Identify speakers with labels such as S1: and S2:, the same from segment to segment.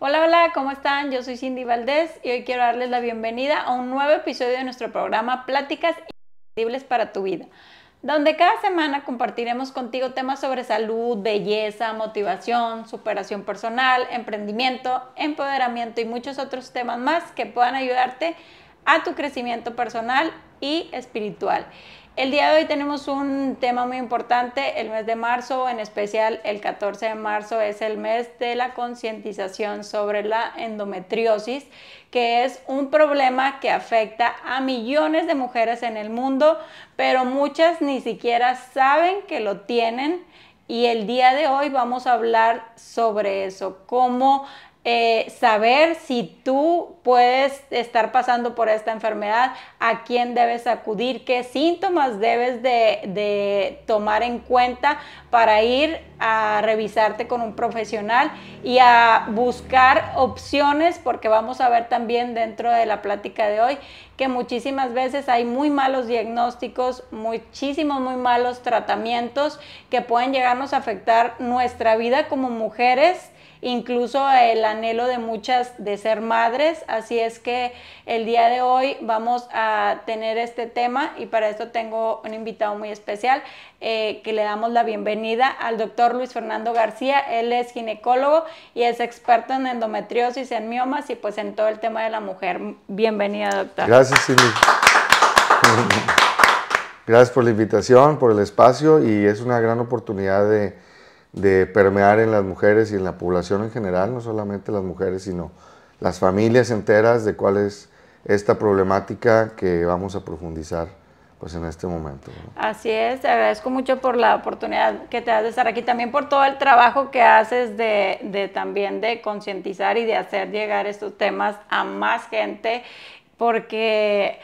S1: Hola, hola, ¿cómo están? Yo soy Cindy Valdés y hoy quiero darles la bienvenida a un nuevo episodio de nuestro programa Pláticas Increíbles para tu vida, donde cada semana compartiremos contigo temas sobre salud, belleza, motivación, superación personal, emprendimiento, empoderamiento y muchos otros temas más que puedan ayudarte a tu crecimiento personal y espiritual. El día de hoy tenemos un tema muy importante, el mes de marzo, en especial el 14 de marzo es el mes de la concientización sobre la endometriosis, que es un problema que afecta a millones de mujeres en el mundo, pero muchas ni siquiera saben que lo tienen. Y el día de hoy vamos a hablar sobre eso, cómo eh, saber si tú puedes estar pasando por esta enfermedad, a quién debes acudir, qué síntomas debes de, tomar en cuenta para ir a revisarte con un profesional y a buscar opciones, porque vamos a ver también dentro de la plática de hoy que muchísimas veces hay muy malos diagnósticos, muchísimos muy malos tratamientos que pueden llegarnos a afectar nuestra vida como mujeres incluso el anhelo de muchas de ser madres. Así es que el día de hoy vamos a tener este tema y para esto tengo un invitado muy especial eh, que le damos la bienvenida al doctor Luis Fernando García. Él es ginecólogo y es experto en endometriosis, en miomas y pues en todo el tema de la mujer. Bienvenida, doctor.
S2: Gracias, Cindy. Gracias por la invitación, por el espacio y es una gran oportunidad de de permear en las mujeres y en la población en general, no solamente las mujeres, sino las familias enteras de cuál es esta problemática que vamos a profundizar pues en este momento.
S1: Así es, te agradezco mucho por la oportunidad que te das de estar aquí, también por todo el trabajo que haces de, de también de concientizar y de hacer llegar estos temas a más gente, porque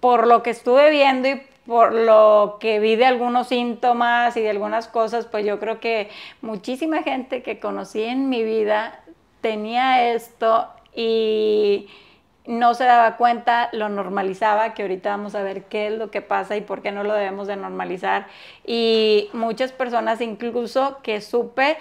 S1: por lo que estuve viendo y por lo que vi de algunos síntomas y de algunas cosas, pues yo creo que muchísima gente que conocí en mi vida tenía esto y no se daba cuenta, lo normalizaba, que ahorita vamos a ver qué es lo que pasa y por qué no lo debemos de normalizar. Y muchas personas incluso que supe,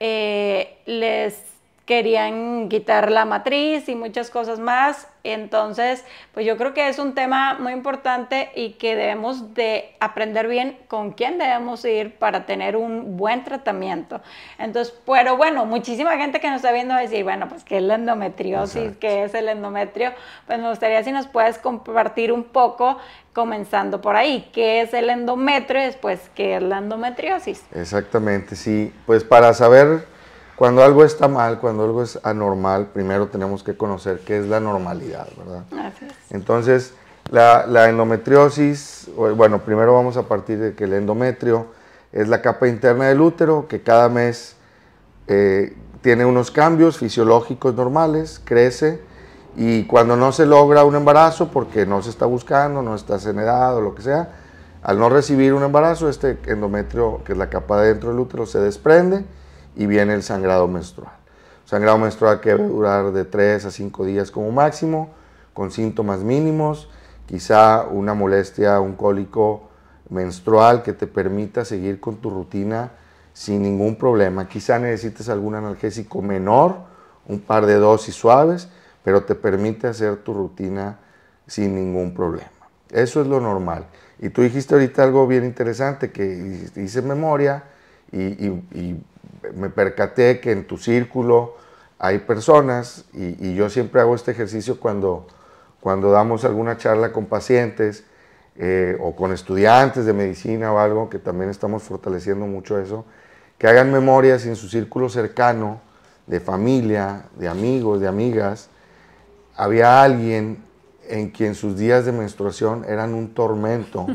S1: eh, les querían quitar la matriz y muchas cosas más. Entonces, pues yo creo que es un tema muy importante y que debemos de aprender bien con quién debemos ir para tener un buen tratamiento. Entonces, pero bueno, muchísima gente que nos está viendo decir, bueno, pues qué es la endometriosis, qué es el endometrio. Pues me gustaría si nos puedes compartir un poco comenzando por ahí, qué es el endometrio y después qué es la endometriosis.
S2: Exactamente, sí. Pues para saber cuando algo está mal, cuando algo es anormal, primero tenemos que conocer qué es la normalidad, ¿verdad? Entonces, la, endometriosis, bueno, primero vamos a partir de que el endometrio es la capa interna del útero que cada mes eh, tiene unos cambios fisiológicos normales, crece y cuando no se logra un embarazo porque no se está buscando, no está en edad o lo que sea, al no recibir un embarazo, este endometrio, que es la capa dentro del útero, se desprende y viene el sangrado menstrual. sangrado menstrual que debe durar de 3 a 5 días como máximo, con síntomas mínimos, quizá una molestia, un cólico menstrual que te permita seguir con tu rutina sin ningún problema. Quizá necesites algún analgésico menor, un par de dosis suaves, pero te permite hacer tu rutina sin ningún problema. Eso es lo normal. Y tú dijiste ahorita algo bien interesante, que hice memoria y me percaté que en tu círculo hay personas, y, yo siempre hago este ejercicio cuando, cuando damos alguna charla con pacientes eh, o con estudiantes de medicina o algo, que también estamos fortaleciendo mucho eso, que hagan memorias en su círculo cercano, de familia, de amigos, de amigas, había alguien en quien sus días de menstruación eran un tormento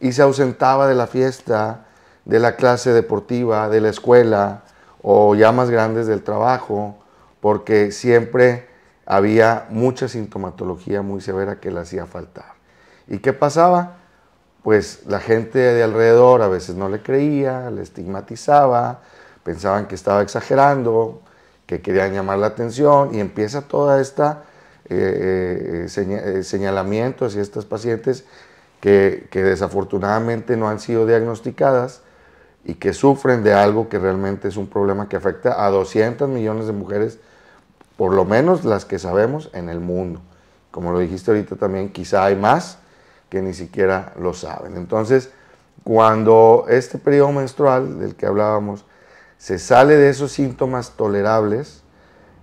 S2: y se ausentaba de la fiesta, de la clase deportiva, de la escuela o ya más grandes del trabajo, porque siempre había mucha sintomatología muy severa que le hacía faltar. ¿Y qué pasaba? Pues la gente de alrededor a veces no le creía, le estigmatizaba, pensaban que estaba exagerando, que querían llamar la atención y empieza toda esta eh, eh, eh, señalamiento hacia estas pacientes que, que desafortunadamente no han sido diagnosticadas y que sufren de algo que realmente es un problema que afecta a 200 millones de mujeres por lo menos las que sabemos en el mundo. Como lo dijiste ahorita también, quizá hay más que ni siquiera lo saben. Entonces, cuando este periodo menstrual del que hablábamos se sale de esos síntomas tolerables,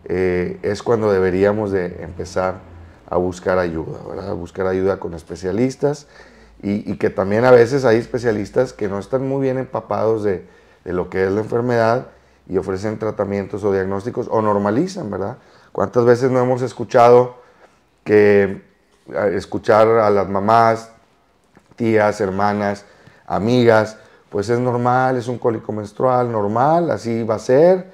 S2: eh, es cuando deberíamos de empezar a buscar ayuda, ¿verdad? a buscar ayuda con especialistas y, que también a veces hay especialistas que no están muy bien empapados de, de, lo que es la enfermedad y ofrecen tratamientos o diagnósticos o normalizan, ¿verdad? ¿Cuántas veces no hemos escuchado que escuchar a las mamás, tías, hermanas, amigas, pues es normal, es un cólico menstrual normal, así va a ser.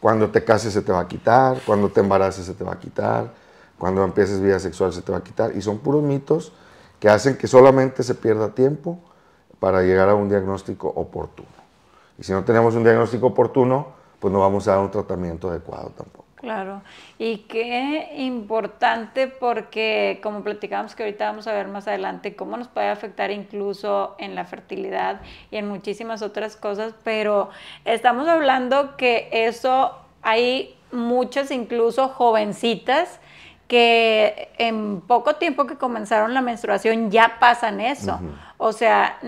S2: Cuando te cases se te va a quitar, cuando te embaraces se te va a quitar, cuando empieces vida sexual se te va a quitar. Y son puros mitos que hacen que solamente se pierda tiempo para llegar a un diagnóstico oportuno. Y si no tenemos un diagnóstico oportuno, pues no vamos a dar un tratamiento adecuado tampoco.
S1: Claro, y qué importante porque como platicábamos que ahorita vamos a ver más adelante cómo nos puede afectar incluso en la fertilidad y en muchísimas otras cosas, pero estamos hablando que eso hay muchas incluso jovencitas que en poco tiempo que comenzaron la menstruación ya pasan eso. O sea,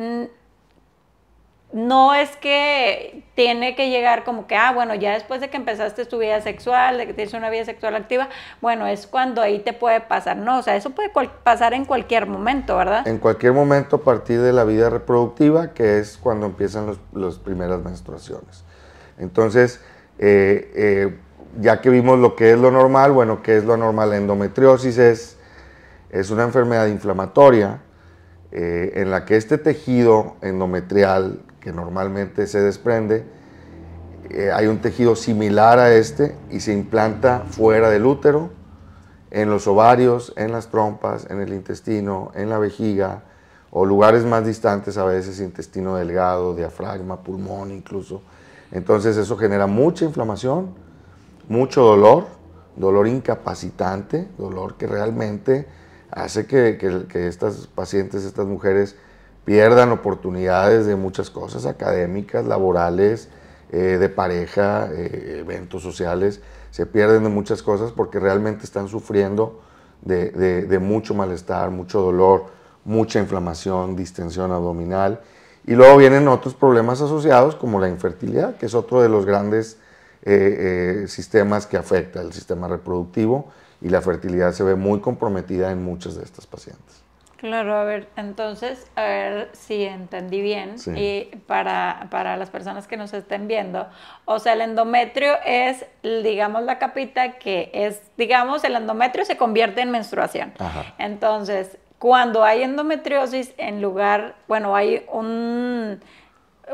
S1: no es que tiene que llegar como que, ah, bueno, ya después de que empezaste tu vida sexual, de que tienes una vida sexual activa, bueno, es cuando ahí te puede pasar. No, o sea, eso puede pasar en cualquier momento, ¿verdad?
S2: En cualquier momento a partir de la vida reproductiva, que es cuando empiezan las los primeras menstruaciones. Entonces, eh, eh, ya que vimos lo que es lo normal, bueno, ¿qué es lo normal? La endometriosis es, es una enfermedad inflamatoria eh, en la que este tejido endometrial que normalmente se desprende, eh, hay un tejido similar a este y se implanta fuera del útero, en los ovarios, en las trompas, en el intestino, en la vejiga o lugares más distantes, a veces intestino delgado, diafragma, pulmón incluso. Entonces eso genera mucha inflamación, mucho dolor, dolor incapacitante, dolor que realmente hace que, que estas pacientes, estas mujeres, pierdan oportunidades de muchas cosas académicas, laborales, eh, de pareja, eh, eventos sociales, se pierden de muchas cosas porque realmente están sufriendo de, mucho malestar, mucho dolor, mucha inflamación, distensión abdominal. Y luego vienen otros problemas asociados como la infertilidad, que es otro de los grandes eh, sistemas que afecta el sistema reproductivo y la fertilidad se ve muy comprometida en muchas de estas pacientes.
S1: Claro, a ver, entonces, a ver si entendí bien y para, para, las personas que nos estén viendo, o sea, el endometrio es, digamos, la capita que es, digamos, el endometrio se convierte en menstruación. Entonces, cuando hay endometriosis, en lugar, bueno, hay un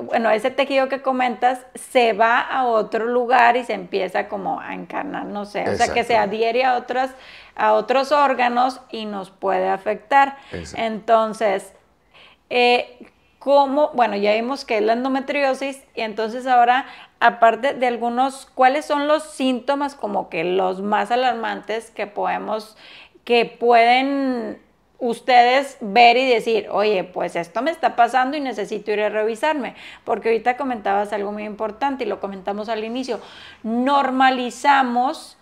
S1: bueno, ese tejido que comentas se va a otro lugar y se empieza como a encarnar, no sé, o sea, que se adhiere a, otras, a otros órganos y nos puede afectar. Entonces, eh, ¿cómo? Bueno, ya vimos que es la endometriosis y entonces ahora, aparte de algunos, ¿cuáles son los síntomas como que los más alarmantes que podemos, que pueden ustedes ver y decir, oye, pues esto me está pasando y necesito ir a revisarme. Porque ahorita comentabas algo muy importante y lo comentamos al inicio. Normalizamos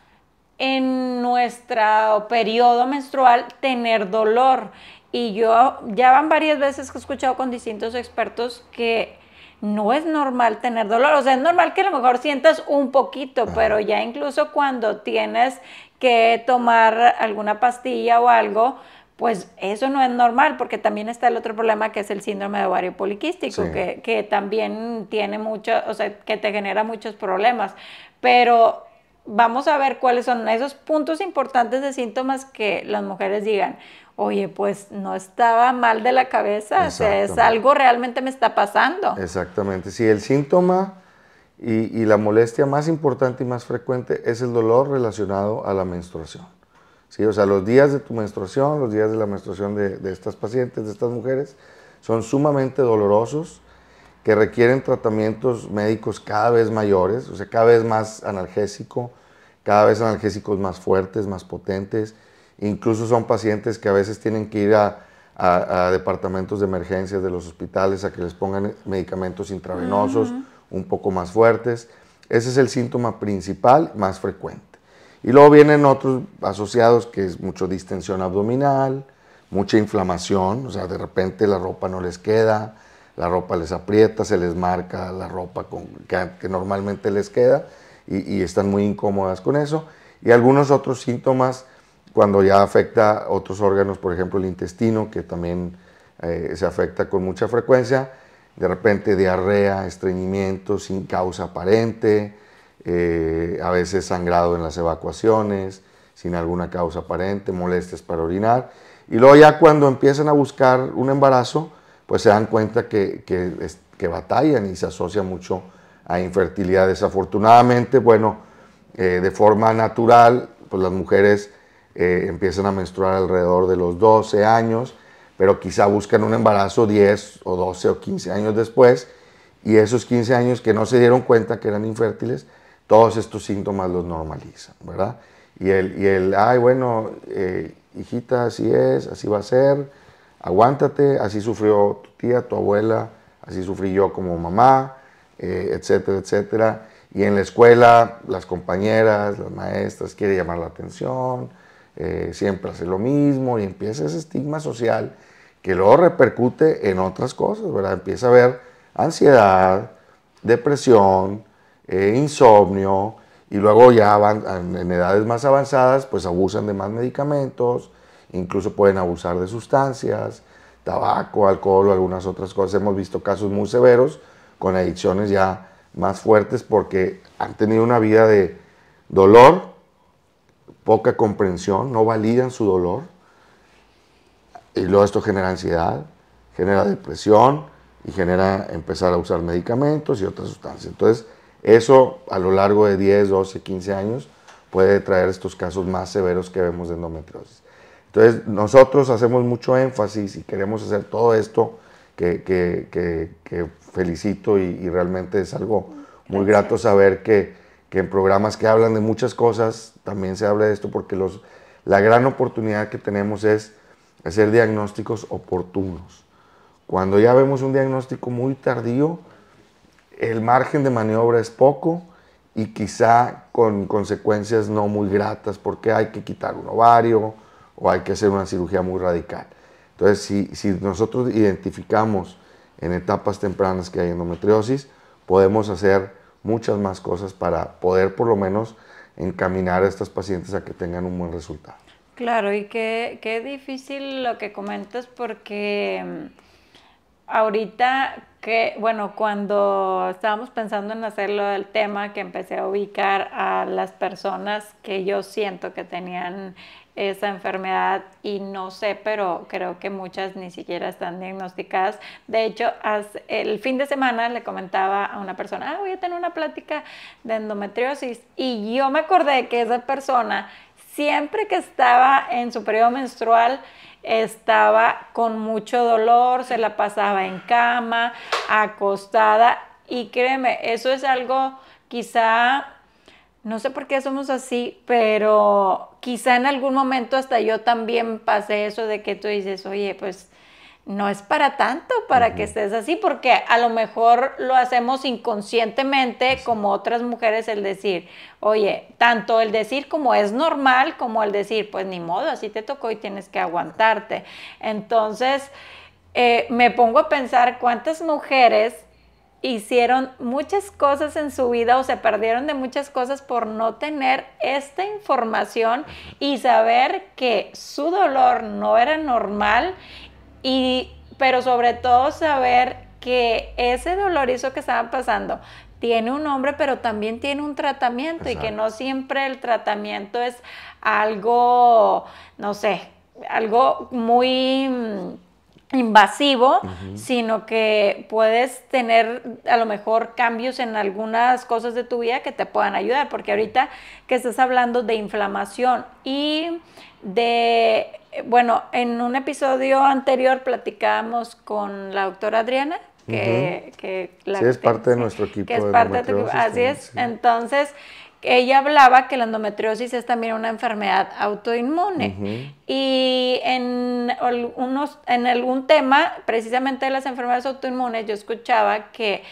S1: en nuestro periodo menstrual tener dolor. Y yo ya van varias veces que he escuchado con distintos expertos que no es normal tener dolor. O sea, es normal que a lo mejor sientas un poquito, pero ya incluso cuando tienes que tomar alguna pastilla o algo, pues eso no es normal porque también está el otro problema que es el síndrome de ovario poliquístico, que, que, también tiene mucho, o sea, que te genera muchos problemas. Pero vamos a ver cuáles son esos puntos importantes de síntomas que las mujeres digan, oye, pues no estaba mal de la cabeza, o sea, es algo realmente me está pasando.
S2: Exactamente, sí, el síntoma y, y la molestia más importante y más frecuente es el dolor relacionado a la menstruación. ¿Sí? O sea, los días de tu menstruación, los días de la menstruación de, estas pacientes, de estas mujeres, son sumamente dolorosos, que requieren tratamientos médicos cada vez mayores, o sea, cada vez más analgésico, cada vez analgésicos más fuertes, más potentes. Incluso son pacientes que a veces tienen que ir a, departamentos de emergencias de los hospitales a que les pongan medicamentos intravenosos un poco más fuertes. Ese es el síntoma principal más frecuente. Y luego vienen otros asociados que es mucho distensión abdominal, mucha inflamación, o sea, de repente la ropa no les queda, la ropa les aprieta, se les marca la ropa con, que, normalmente les queda y, están muy incómodas con eso. Y algunos otros síntomas cuando ya afecta otros órganos, por ejemplo el intestino, que también eh, se afecta con mucha frecuencia, de repente diarrea, estreñimiento sin causa aparente, eh, a veces sangrado en las evacuaciones, sin alguna causa aparente, molestias para orinar. Y luego ya cuando empiezan a buscar un embarazo, pues se dan cuenta que, que, batallan y se asocia mucho a infertilidad. Desafortunadamente, bueno, eh, de forma natural, pues las mujeres eh, empiezan a menstruar alrededor de los 12 años, pero quizá buscan un embarazo 10 o 12 o 15 años después, y esos 15 años que no se dieron cuenta que eran infértiles, todos estos síntomas los normalizan, ¿verdad? Y el, y el ay, bueno, eh, hijita, así es, así va a ser, aguántate, así sufrió tu tía, tu abuela, así sufrí yo como mamá, eh, etcétera, etcétera. Y en la escuela, las compañeras, las maestras quieren llamar la atención, eh, siempre hace lo mismo y empieza ese estigma social que luego repercute en otras cosas, ¿verdad? Empieza a haber ansiedad, depresión, eh, insomnio, y luego ya van, en edades más avanzadas, pues abusan de más medicamentos, incluso pueden abusar de sustancias, tabaco, alcohol o algunas otras cosas. Hemos visto casos muy severos con adicciones ya más fuertes porque han tenido una vida de dolor, poca comprensión, no validan su dolor, y luego esto genera ansiedad, genera depresión y genera empezar a usar medicamentos y otras sustancias. Entonces, eso a lo largo de 10, 12, 15 años puede traer estos casos más severos que vemos de endometriosis. Entonces, nosotros hacemos mucho énfasis y queremos hacer todo esto que, que, felicito y, realmente es algo muy grato saber que, en programas que hablan de muchas cosas también se habla de esto porque los, la gran oportunidad que tenemos es hacer diagnósticos oportunos. Cuando ya vemos un diagnóstico muy tardío, el margen de maniobra es poco y quizá con consecuencias no muy gratas porque hay que quitar un ovario o hay que hacer una cirugía muy radical. Entonces, si, si nosotros identificamos en etapas tempranas que hay endometriosis, podemos hacer muchas más cosas para poder por lo menos encaminar a estas pacientes a que tengan un buen resultado.
S1: Claro, y qué, qué difícil lo que comentas porque mm, ahorita que, bueno, cuando estábamos pensando en hacerlo del tema, que empecé a ubicar a las personas que yo siento que tenían esa enfermedad y no sé, pero creo que muchas ni siquiera están diagnosticadas. De hecho, el fin de semana le comentaba a una persona, ah, voy a tener una plática de endometriosis y yo me acordé que esa persona siempre que estaba en su periodo menstrual, estaba con mucho dolor, se la pasaba en cama, acostada. Y créeme, eso es algo quizá, no sé por qué somos así, pero quizá en algún momento hasta yo también pasé eso de que tú dices, oye, pues no es para tanto para que estés así, porque a lo mejor lo hacemos inconscientemente como otras mujeres el decir, oye, tanto el decir como es normal, como el decir, pues ni modo, así te tocó y tienes que aguantarte. Entonces, eh, me pongo a pensar cuántas mujeres hicieron muchas cosas en su vida o se perdieron de muchas cosas por no tener esta información y saber que su dolor no era normal y, pero sobre todo saber que ese dolorizo que estaban pasando tiene un nombre, pero también tiene un tratamiento y que no siempre el tratamiento es algo, no sé, algo muy mm, invasivo, sino que puedes tener a lo mejor cambios en algunas cosas de tu vida que te puedan ayudar, porque ahorita que estás hablando de inflamación y de, bueno, en un episodio anterior platicábamos con la doctora Adriana, que,
S2: sí, es parte de nuestro equipo.
S1: Que es parte de tu así es. Entonces, ella hablaba que la endometriosis es también una enfermedad autoinmune. Y en, unos, en algún tema, precisamente de las enfermedades autoinmunes, yo escuchaba que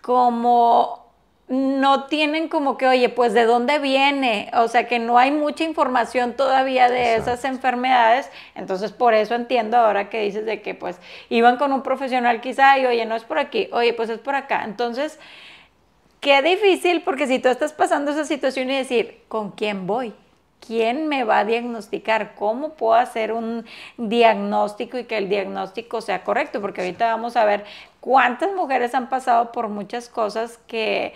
S1: como no tienen como que, oye, pues de dónde viene, o sea que no hay mucha información todavía de esas enfermedades, entonces por eso entiendo ahora que dices de que pues iban con un profesional quizá y oye, no es por aquí, oye, pues es por acá, entonces, qué difícil porque si tú estás pasando esa situación y decir, ¿con quién voy? ¿Quién me va a diagnosticar? ¿Cómo puedo hacer un diagnóstico y que el diagnóstico sea correcto? Porque ahorita vamos a ver cuántas mujeres han pasado por muchas cosas que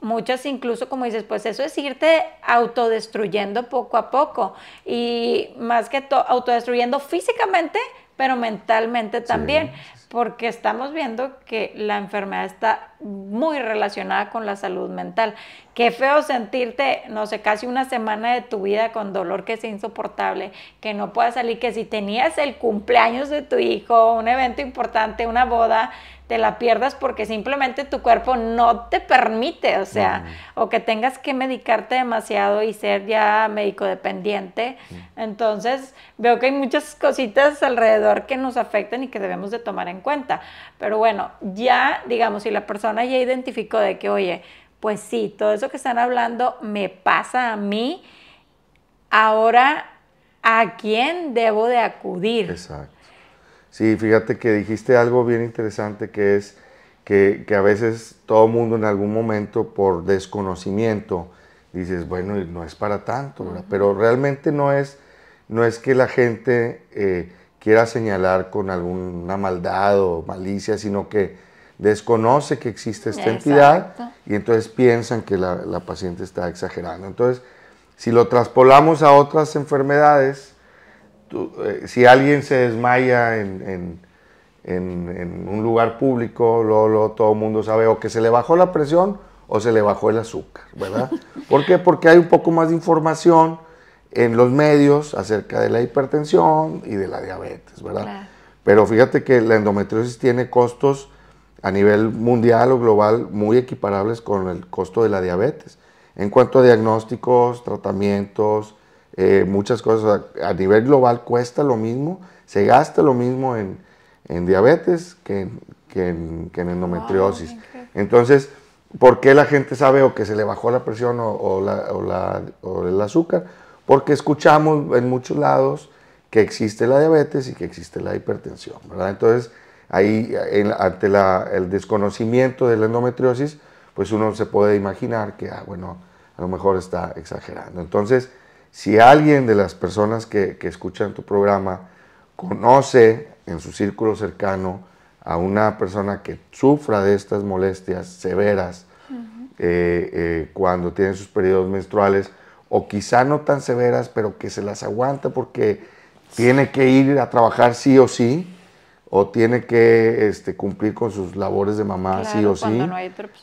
S1: muchas incluso como dices, pues eso es irte autodestruyendo poco a poco y más que autodestruyendo físicamente, pero mentalmente también porque estamos viendo que la enfermedad está muy relacionada con la salud mental. Qué feo sentirte, no sé, casi una semana de tu vida con dolor que es insoportable, que no puedas salir, que si tenías el cumpleaños de tu hijo, un evento importante, una boda, te la pierdas porque simplemente tu cuerpo no te permite, o sea, o que tengas que medicarte demasiado y ser ya médico dependiente. Entonces, veo que hay muchas cositas alrededor que nos afectan y que debemos de tomar en cuenta. Pero bueno, ya, digamos, si la persona ya identificó de que, oye, pues sí, todo eso que están hablando me pasa a mí, ahora, ¿a quién debo de acudir?
S2: Exacto. Sí, fíjate que dijiste algo bien interesante que es que, a veces todo mundo en algún momento por desconocimiento dices, bueno, no es para tanto, pero realmente no es, no es que la gente eh, quiera señalar con alguna maldad o malicia, sino que desconoce que existe esta entidad y entonces piensan que la, la paciente está exagerando. Entonces, si lo traspolamos a otras enfermedades, eh, si alguien se desmaya en, un lugar público, luego, todo el mundo sabe o que se le bajó la presión o se le bajó el azúcar, ¿verdad? ¿Por qué? Porque hay un poco más de información en los medios acerca de la hipertensión y de la diabetes, ¿verdad? Pero fíjate que la endometriosis tiene costos a nivel mundial o global muy equiparables con el costo de la diabetes. En cuanto a diagnósticos, tratamientos, eh, muchas cosas a, nivel global cuesta lo mismo, se gasta lo mismo en, diabetes que, en, endometriosis. Entonces, ¿por qué la gente sabe o que se le bajó la presión o, el azúcar? Porque escuchamos en muchos lados que existe la diabetes y que existe la hipertensión, ¿verdad? Entonces, ahí ante el desconocimiento de la endometriosis, pues uno se puede imaginar que, ah, bueno, a lo mejor está exagerando. Entonces, si alguien de las personas que, escuchan tu programa conoce en su círculo cercano a una persona que sufra de estas molestias severas eh, eh, cuando tiene sus periodos menstruales, o quizá no tan severas, pero que se las aguanta porque tiene que ir a trabajar sí o sí, o tiene que este, cumplir con sus labores de mamá sí o sí.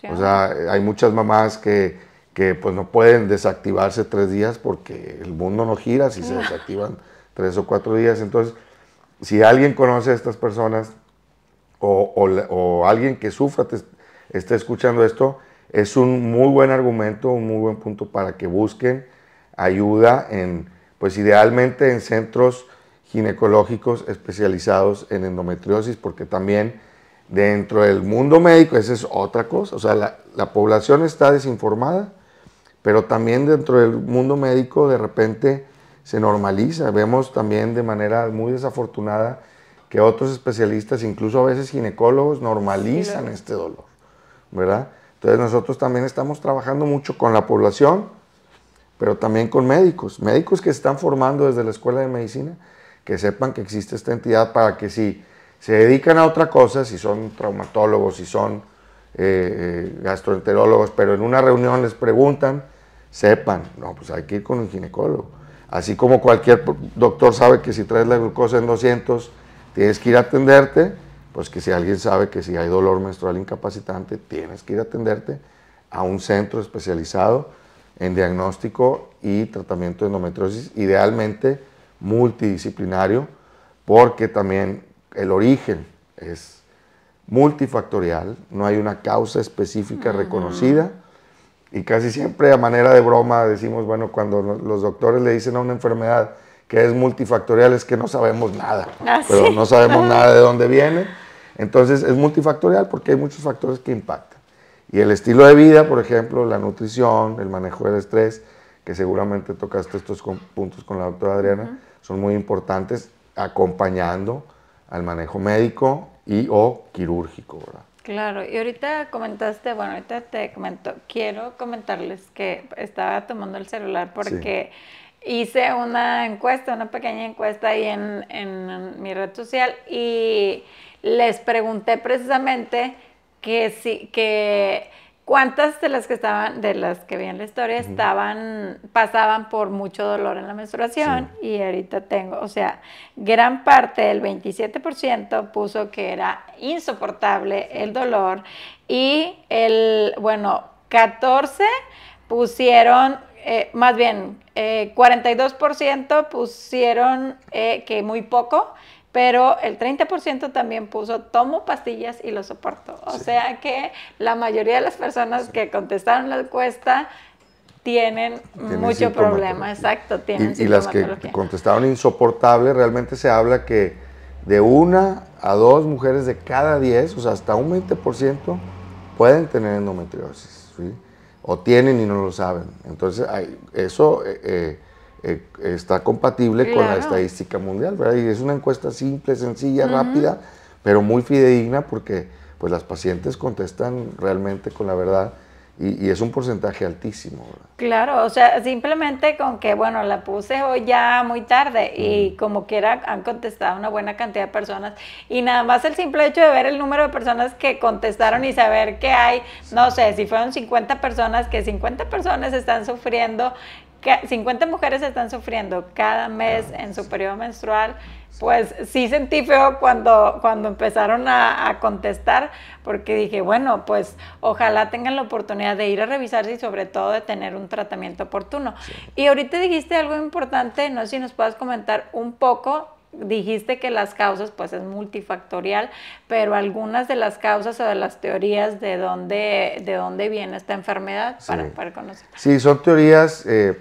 S2: o sea, hay muchas mamás que que pues no pueden desactivarse tres días porque el mundo no gira si se desactivan tres o cuatro días. Entonces, si alguien conoce a estas personas o, alguien que sufra te, esté escuchando esto, es un muy buen argumento, un muy buen punto para que busquen ayuda en, pues idealmente en centros ginecológicos especializados en endometriosis, porque también dentro del mundo médico, esa es otra cosa, o sea, la, la población está desinformada, pero también dentro del mundo médico de repente se normaliza. Vemos también de manera muy desafortunada que otros especialistas, incluso a veces ginecólogos, normalizan este dolor, ¿verdad? Entonces nosotros también estamos trabajando mucho con la población, pero también con médicos, médicos que se están formando desde la escuela de medicina, que sepan que existe esta entidad para que si se dedican a otra cosa, si son traumatólogos, si son eh, eh, gastroenterólogos, pero en una reunión les preguntan, sepan, no, pues hay que ir con un ginecólogo. Así como cualquier doctor sabe que si traes la glucosa en 200, tienes que ir a atenderte, pues que si alguien sabe que si hay dolor menstrual incapacitante, tienes que ir a atenderte a un centro especializado en diagnóstico y tratamiento de endometriosis, idealmente multidisciplinario, porque también el origen es multifactorial, no hay una causa específica reconocida y casi siempre a manera de broma decimos, bueno, cuando los doctores le dicen a una enfermedad que es multifactorial es que no sabemos nada, ah, pero no sabemos nada de dónde viene. Entonces es multifactorial porque hay muchos factores que impactan. Y el estilo de vida, por ejemplo, la nutrición, el manejo del estrés, que seguramente tocaste estos puntos con la doctora Adriana, son muy importantes acompañando al manejo médico y o quirúrgico, ¿verdad?
S1: Claro, y ahorita comentaste, bueno, ahorita te comento, quiero comentarles que estaba tomando el celular porque hice una encuesta, una pequeña encuesta ahí en, en mi red social y les pregunté precisamente que sí, que cuántas de las que estaban, de las que vi en la historia, estaban, pasaban por mucho dolor en la menstruación y ahorita tengo, o sea, gran parte, el 27% puso que era insoportable el dolor y el, bueno, 14 pusieron, eh, más bien, 42% eh, pusieron eh, que muy poco pero el 30% también puso tomo pastillas y lo soporto. O sea que la mayoría de las personas que contestaron la encuesta tienen, mucho problema, exacto,
S2: tienen y, y las que contestaron insoportable, realmente se habla que de una a dos mujeres de cada diez, o sea, hasta un 20% pueden tener endometriosis, ¿sí? o tienen y no lo saben. Entonces, hay, eso eh, eh eh, está compatible con la estadística mundial, ¿verdad? Y es una encuesta simple, sencilla, rápida, pero muy fidedigna porque pues las pacientes contestan realmente con la verdad y, es un porcentaje altísimo. ¿verdad?
S1: Claro, o sea, simplemente con que, bueno, la puse hoy ya muy tarde y como quiera han contestado una buena cantidad de personas y nada más el simple hecho de ver el número de personas que contestaron y saber que hay, no sé, si fueron 50 personas, que 50 personas están sufriendo 50 mujeres están sufriendo cada mes en su periodo menstrual, pues sí sentí feo cuando, cuando empezaron a, contestar, porque dije, bueno, pues ojalá tengan la oportunidad de ir a revisarse y sobre todo de tener un tratamiento oportuno. Y ahorita dijiste algo importante, no sé si nos puedas comentar un poco dijiste que las causas pues es multifactorial, pero algunas de las causas o de las teorías de dónde, de dónde viene esta enfermedad para, para conocer.
S2: Sí, son teorías eh,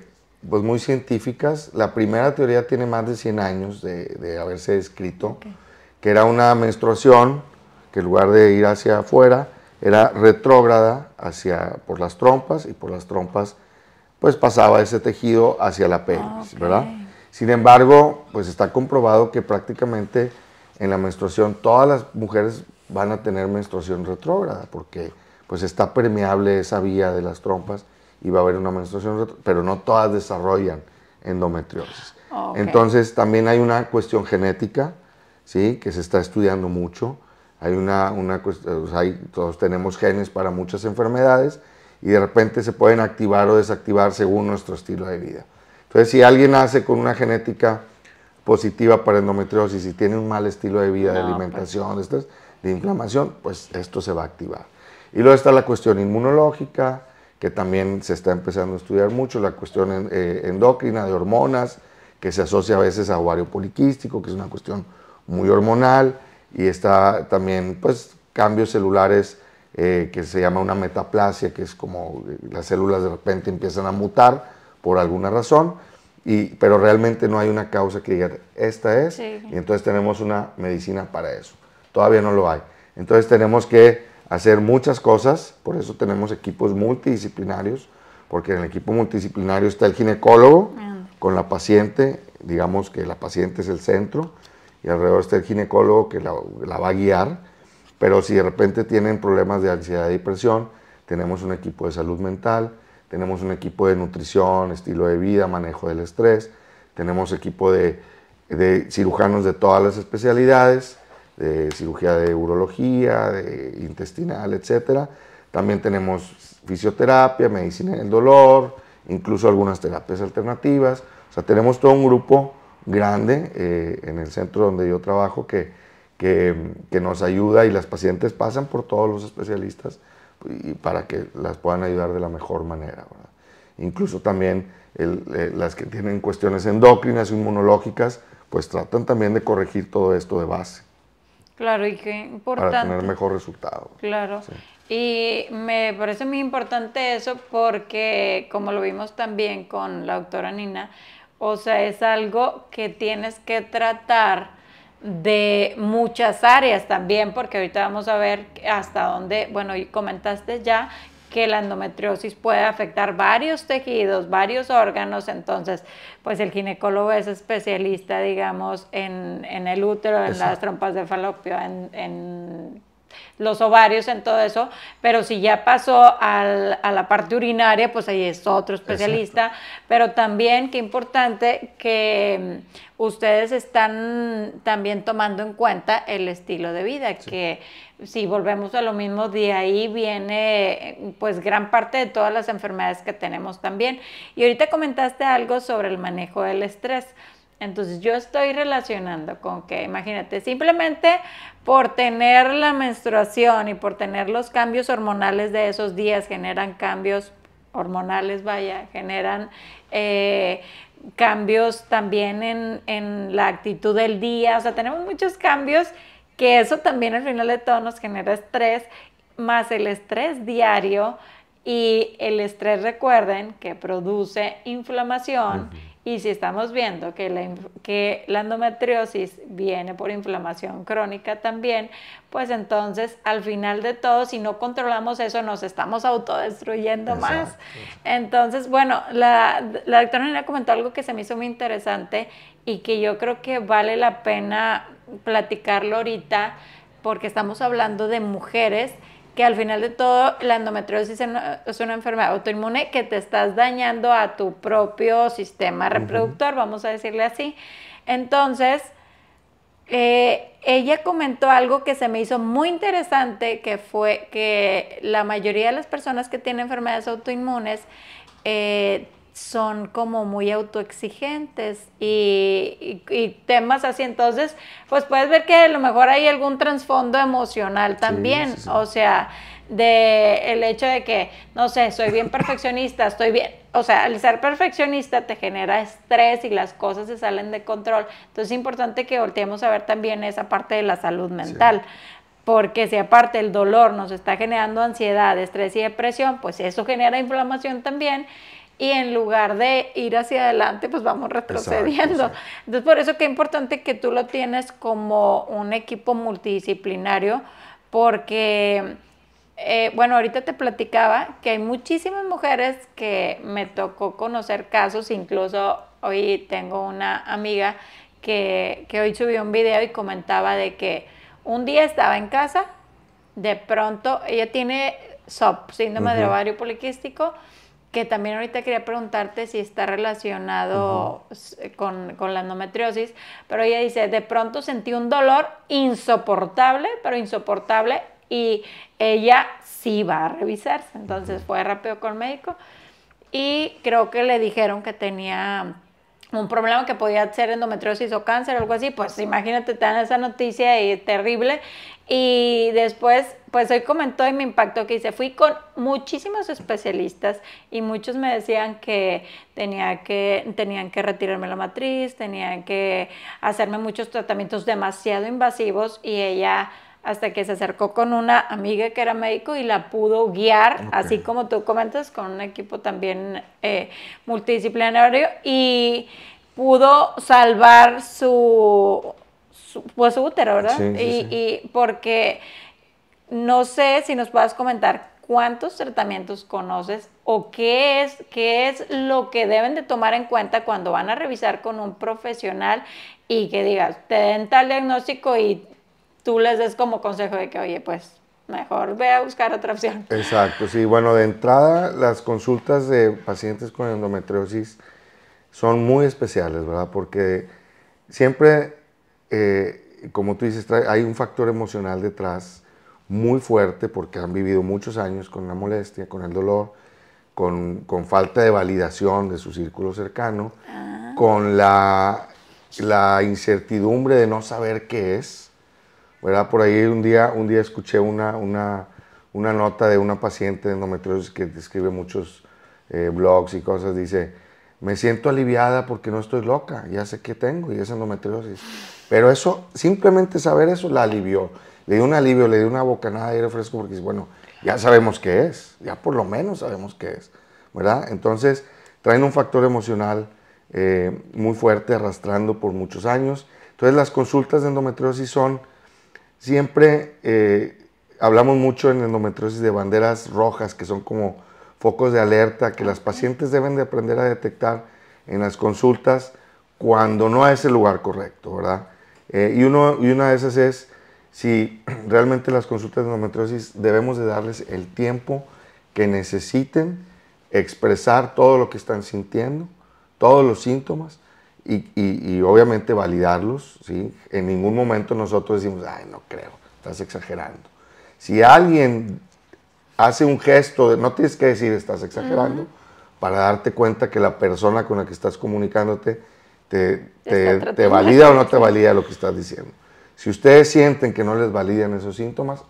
S2: pues muy científicas. La primera teoría tiene más de 100 años de, haberse escrito, que era una menstruación que en lugar de ir hacia afuera, era retrógrada hacia, por las trompas y por las trompas pues pasaba ese tejido hacia la pelvis, ¿verdad? Sin embargo, pues está comprobado que prácticamente en la menstruación todas las mujeres van a tener menstruación retrógrada porque pues está permeable esa vía de las trompas y va a haber una menstruación, pero no todas desarrollan endometriosis. Entonces también hay una cuestión genética, ¿sí? que se está estudiando mucho. Hay una, una todos tenemos genes para muchas enfermedades y de repente se pueden activar o desactivar según nuestro estilo de vida. Entonces, si alguien nace con una genética positiva para endometriosis y tiene un mal estilo de vida, de pues. alimentación, de, de inflamación, pues esto se va a activar. Y luego está la cuestión inmunológica, que también se está empezando a estudiar mucho, la cuestión eh, endocrina de hormonas, que se asocia a veces a ovario poliquístico, que es una cuestión muy hormonal, y está también pues cambios celulares eh, que se llama una metaplasia, que es como eh, las células de repente empiezan a mutar por alguna razón, y, pero realmente no hay una causa que diga, esta es, y entonces tenemos una medicina para eso. Todavía no lo hay. Entonces tenemos que hacer muchas cosas, por eso tenemos equipos multidisciplinarios, porque en el equipo multidisciplinario está el ginecólogo con la paciente, digamos que la paciente es el centro, y alrededor está el ginecólogo que la, va a guiar, pero si de repente tienen problemas de ansiedad y depresión, tenemos un equipo de salud mental, tenemos un equipo de nutrición, estilo de vida, manejo del estrés, tenemos equipo de, de cirujanos de todas las especialidades, de cirugía de urología, de intestinal, etc. También tenemos fisioterapia, medicina del dolor, incluso algunas terapias alternativas. O sea, tenemos todo un grupo grande eh, en el centro donde yo trabajo que, que, nos ayuda y las pacientes pasan por todos los especialistas para que las puedan ayudar de la mejor manera. Incluso también eh, las que tienen cuestiones endócrinas inmunológicas, pues tratan también de corregir todo esto de base.
S1: Claro, y qué importante.
S2: Para tener mejor resultado.
S1: Claro. Y me parece muy importante eso porque, como lo vimos también con la doctora Nina, o sea, es algo que tienes que tratar de muchas áreas también, porque ahorita vamos a ver hasta dónde, bueno, comentaste ya que la endometriosis puede afectar varios tejidos, varios órganos, entonces pues el ginecólogo es especialista, digamos, en, el útero, en las trompas de falopio, en los ovarios, en todo eso, pero si ya pasó al, a la parte urinaria, pues ahí es otro especialista, pero también qué importante que mm, ustedes están también tomando en cuenta el estilo de vida, que si volvemos a lo mismo, de ahí viene pues gran parte de todas las enfermedades que tenemos también. Y ahorita comentaste algo sobre el manejo del estrés. Entonces yo estoy relacionando con que, imagínate, simplemente por tener la menstruación y por tener los cambios hormonales de esos días, generan cambios hormonales, vaya, generan eh, cambios también en, en la actitud del día, o sea, tenemos muchos cambios que eso también al final de todo nos genera estrés, más el estrés diario y el estrés, recuerden, que produce inflamación. Y si estamos viendo que la, que la endometriosis viene por inflamación crónica también, pues entonces al final de todo, si no controlamos eso, nos estamos autodestruyendo más. Entonces, bueno, la, la doctora Nina comentó algo que se me hizo muy interesante y que yo creo que vale la pena platicarlo ahorita porque estamos hablando de mujeres que al final de todo la endometriosis es una enfermedad autoinmune que te estás dañando a tu propio sistema reproductor, vamos a decirle así. Entonces, eh, ella comentó algo que se me hizo muy interesante, que fue que la mayoría de las personas que tienen enfermedades autoinmunes eh, son como muy autoexigentes y, temas así. Entonces, pues puedes ver que a lo mejor hay algún trasfondo emocional también. O sea, de el hecho de que, no sé, soy bien perfeccionista, estoy bien. O sea, al ser perfeccionista te genera estrés y las cosas se salen de control. Entonces es importante que volteemos a ver también esa parte de la salud mental. Porque si aparte el dolor nos está generando ansiedad, estrés y depresión, pues eso genera inflamación también y en lugar de ir hacia adelante, pues vamos retrocediendo. Entonces, por eso que es importante que tú lo tienes como un equipo multidisciplinario, porque, eh, bueno, ahorita te platicaba que hay muchísimas mujeres que me tocó conocer casos, incluso hoy tengo una amiga que, hoy subió un video y comentaba de que un día estaba en casa, de pronto ella tiene SOP, síndrome de ovario poliquístico, que también ahorita quería preguntarte si está relacionado con, la endometriosis, pero ella dice, de pronto sentí un dolor insoportable, pero insoportable, y ella sí va a revisarse, entonces fue rápido con el médico y creo que le dijeron que tenía un problema que podía ser endometriosis o cáncer o algo así, pues imagínate, te dan esa noticia y terrible. Y después, pues hoy comentó y me impactó que dice, fui con muchísimos especialistas y muchos me decían que, tenía que tenían que retirarme la matriz, tenían que hacerme muchos tratamientos demasiado invasivos y ella hasta que se acercó con una amiga que era médico y la pudo guiar, así como tú comentas, con un equipo también eh, multidisciplinario y pudo salvar su, pues, útero, ¿verdad? y, y porque no sé si nos puedas comentar cuántos tratamientos conoces o qué es, qué es lo que deben de tomar en cuenta cuando van a revisar con un profesional y que digas, te den tal diagnóstico y tú les des como consejo de que, oye, pues mejor ve a buscar otra opción.
S2: Exacto, sí. Bueno, de entrada, las consultas de pacientes con endometriosis son muy especiales, ¿verdad? Porque siempre, eh, como tú dices, hay un factor emocional detrás muy fuerte porque han vivido muchos años con la molestia, con el dolor, con, con falta de validación de su círculo cercano, ah. con la, la incertidumbre de no saber qué es ¿verdad? Por ahí un día, un día escuché una, una, una nota de una paciente de endometriosis que escribe muchos eh, blogs y cosas, dice, me siento aliviada porque no estoy loca, ya sé qué tengo y es endometriosis. Pero eso, simplemente saber eso la alivió. Le dio un alivio, le dio una bocanada de aire fresco porque dice, bueno, ya sabemos qué es, ya por lo menos sabemos qué es, ¿verdad? Entonces, traen un factor emocional eh, muy fuerte arrastrando por muchos años Entonces las consultas de endometriosis son siempre, eh, hablamos mucho en endometriosis de banderas rojas, que son como focos de alerta que las pacientes deben de aprender a detectar en las consultas cuando no es el lugar correcto, ¿verdad? Eh, y, uno, y una de esas es si realmente las consultas de endometriosis debemos de darles el tiempo que necesiten expresar todo lo que están sintiendo, todos los síntomas y, y, obviamente validarlos. ¿sí? En ningún momento nosotros decimos, ay, no creo, estás exagerando. Si alguien hace un gesto, no tienes que decir estás exagerando, para darte cuenta que la persona con la que estás comunicándote te, te, valida o no te valida lo que estás diciendo. Si ustedes sienten que no les validan esos síntomas,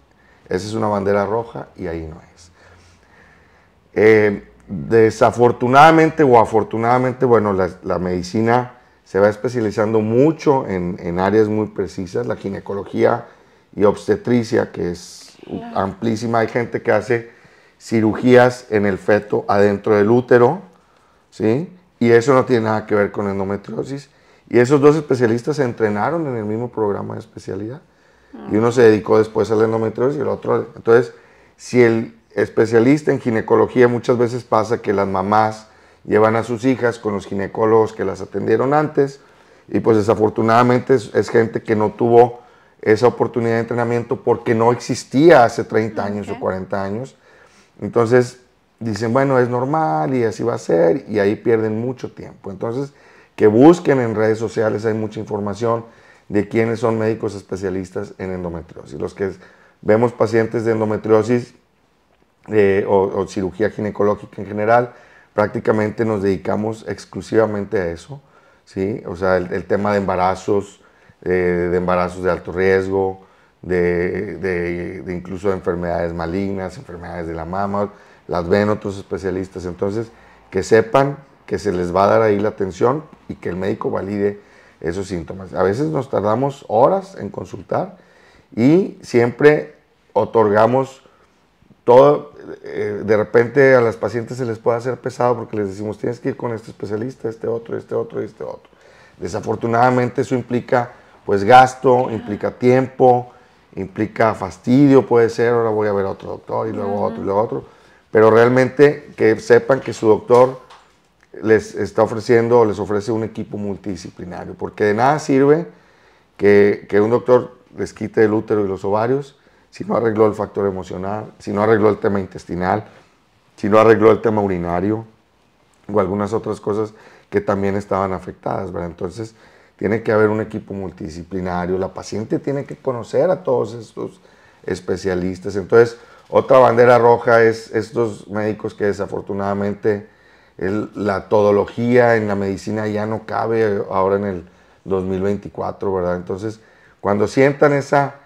S2: esa es una bandera roja y ahí no es. Eh, desafortunadamente o afortunadamente, bueno, la, medicina se va especializando mucho en, áreas muy precisas, la ginecología y obstetricia, que es amplísima. Hay gente que hace cirugías en el feto adentro del útero, ¿sí? Y eso no tiene nada que ver con endometriosis. Y esos dos especialistas se entrenaron en el mismo programa de especialidad. Y uno se dedicó después a la endometriosis y el otro. Entonces, si el especialista en ginecología muchas veces pasa que las mamás llevan a sus hijas con los ginecólogos que las atendieron antes y pues desafortunadamente es, gente que no tuvo esa oportunidad de entrenamiento porque no existía hace 30 años o 40 años. Entonces dicen, bueno, es normal y así va a ser y ahí pierden mucho tiempo. Entonces, que busquen en redes sociales, hay mucha información de quiénes son médicos especialistas en endometriosis. Los que vemos pacientes de endometriosis eh, o, cirugía ginecológica en general, prácticamente nos dedicamos exclusivamente a eso, ¿sí? O sea, el, tema de embarazos, eh, de embarazos de alto riesgo, de, de, incluso de enfermedades malignas, enfermedades de la mama, las ven otros especialistas. Entonces, que sepan que se les va a dar ahí la atención y que el médico valide esos síntomas. A veces nos tardamos horas en consultar y siempre otorgamos todo, eh, de repente a las pacientes se les puede hacer pesado porque les decimos tienes que ir con este especialista, este otro, este otro y este otro. Desafortunadamente eso implica pues gasto, implica tiempo, implica fastidio, puede ser, ahora voy a ver a otro doctor y luego otro y luego otro, pero realmente que sepan que su doctor les está ofreciendo o les ofrece un equipo multidisciplinario, porque de nada sirve que, un doctor les quite el útero y los ovarios si no arregló el factor emocional, si no arregló el tema intestinal, si no arregló el tema urinario o algunas otras cosas que también estaban afectadas, ¿verdad? Entonces, tiene que haber un equipo multidisciplinario, la paciente tiene que conocer a todos estos especialistas. Entonces, otra bandera roja es estos médicos que desafortunadamente la todología en la medicina ya no cabe ahora en el 2024, ¿verdad? Entonces, cuando sientan esa,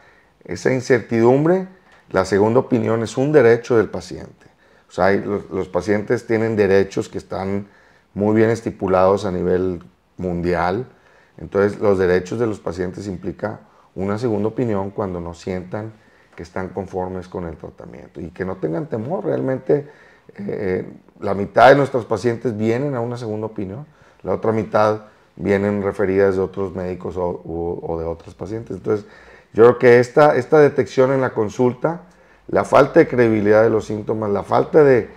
S2: esa incertidumbre, la segunda opinión es un derecho del paciente. O sea, los, pacientes tienen derechos que están muy bien estipulados a nivel mundial. Entonces, los derechos de los pacientes implica una segunda opinión cuando no sientan que están conformes con el tratamiento y que no tengan temor. Realmente, eh, la mitad de nuestros pacientes vienen a una segunda opinión, la otra mitad vienen referidas de otros médicos o, de otros pacientes. Entonces, yo creo que esta, esta detección en la consulta, la falta de credibilidad de los síntomas, la falta de,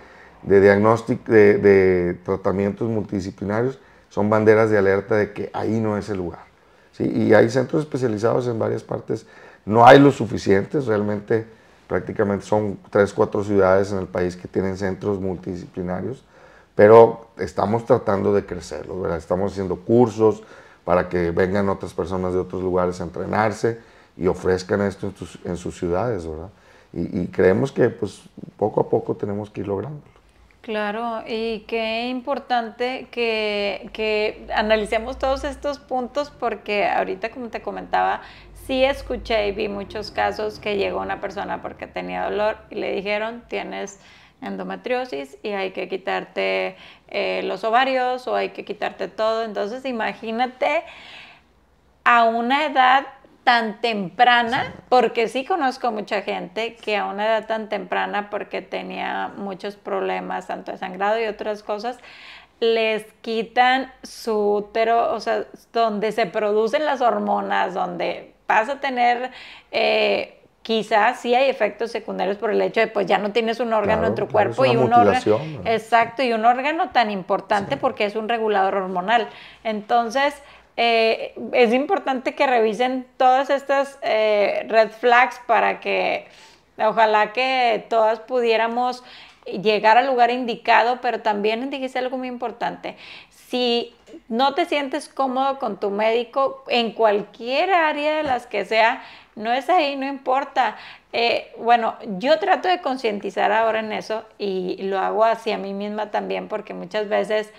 S2: de diagnóstico, de, tratamientos multidisciplinarios, son banderas de alerta de que ahí no es el lugar. ¿sí? Y hay centros especializados en varias partes, no hay los suficientes, realmente prácticamente son tres, cuatro ciudades en el país que tienen centros multidisciplinarios, pero estamos tratando de crecerlos, ¿verdad? Estamos haciendo cursos para que vengan otras personas de otros lugares a entrenarse y ofrezcan esto en, sus ciudades, ¿verdad? Y, creemos que pues poco a poco tenemos que ir lográndolo.
S1: Claro, y qué importante que, que, analicemos todos estos puntos porque ahorita, como te comentaba, sí escuché y vi muchos casos que llegó una persona porque tenía dolor y le dijeron, tienes endometriosis y hay que quitarte eh, los ovarios o hay que quitarte todo. Entonces imagínate a una edad tan temprana, porque sí conozco mucha gente que a una edad tan temprana, porque tenía muchos problemas, tanto de sangrado y otras cosas, les quitan su útero, o sea, donde se producen las hormonas, donde vas a tener... Eh, quizás sí hay efectos secundarios por el hecho de pues ya no tienes un órgano en tu cuerpo y un órgano exacto y un órgano tan importante porque es un regulador hormonal. Entonces eh, es importante que revisen todas estas eh, red flags para que ojalá que todas pudiéramos llegar al lugar indicado, pero también dijiste algo muy importante. Si no te sientes cómodo con tu médico en cualquier área de las que sea, no es ahí, no importa. Eh, bueno, yo trato de concientizar ahora en eso y lo hago hacia mí misma también porque muchas veces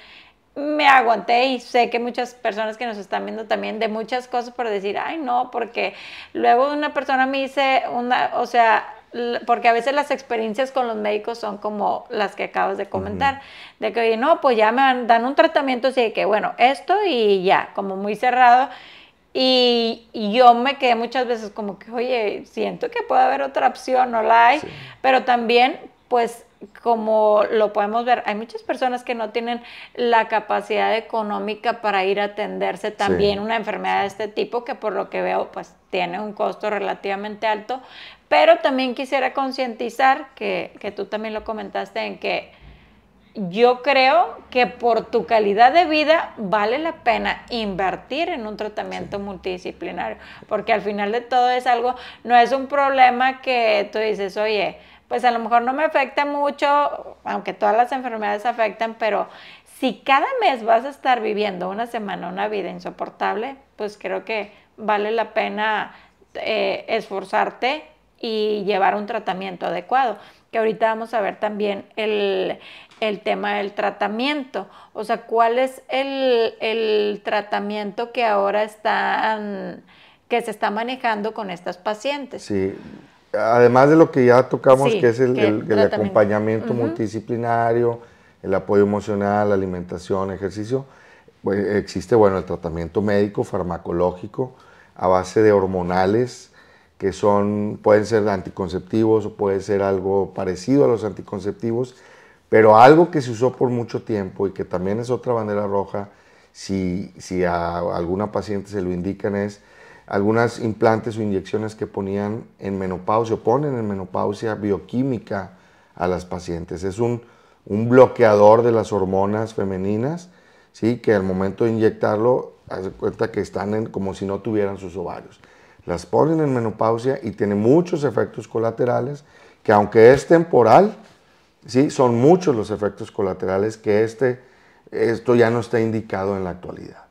S1: me aguanté y sé que muchas personas que nos están viendo también de muchas cosas por decir, ay no, porque luego una persona me dice, una, o sea, porque a veces las experiencias con los médicos son como las que acabas de comentar, de que, oye, no, pues ya me dan un tratamiento así de que, bueno, esto y ya, como muy cerrado. Y, yo me quedé muchas veces como que, oye, siento que puede haber otra opción, no la hay, pero también, pues, como lo podemos ver, hay muchas personas que no tienen la capacidad económica para ir a atenderse también una enfermedad de este tipo, que por lo que veo, pues tiene un costo relativamente alto, pero también quisiera concientizar, que, que tú también lo comentaste, en que yo creo que por tu calidad de vida vale la pena invertir en un tratamiento multidisciplinario, porque al final de todo es algo, no es un problema que tú dices, oye, pues a lo mejor no me afecta mucho, aunque todas las enfermedades afectan, pero si cada mes vas a estar viviendo una semana, una vida insoportable, pues creo que vale la pena eh, esforzarte y llevar un tratamiento adecuado. Que ahorita vamos a ver también el, tema del tratamiento. O sea, ¿cuál es el, el tratamiento que ahora están, que se está manejando con estas pacientes?
S2: Sí, además de lo que ya tocamos, que es el, acompañamiento multidisciplinario, el apoyo emocional, alimentación, ejercicio, pues, existe bueno, el tratamiento médico, farmacológico, a base de hormonales, que son, pueden ser anticonceptivos o puede ser algo parecido a los anticonceptivos, pero algo que se usó por mucho tiempo y que también es otra bandera roja, si, si a alguna paciente se lo indican, es algunas implantes o inyecciones que ponían en menopausia o ponen en menopausia bioquímica a las pacientes. Es un, bloqueador de las hormonas femeninas, ¿sí? que al momento de inyectarlo, hace cuenta que están como si no tuvieran sus ovarios. Las ponen en menopausia y tiene muchos efectos colaterales que aunque es temporal, ¿sí? son muchos los efectos colaterales que este, esto ya no está indicado en la actualidad.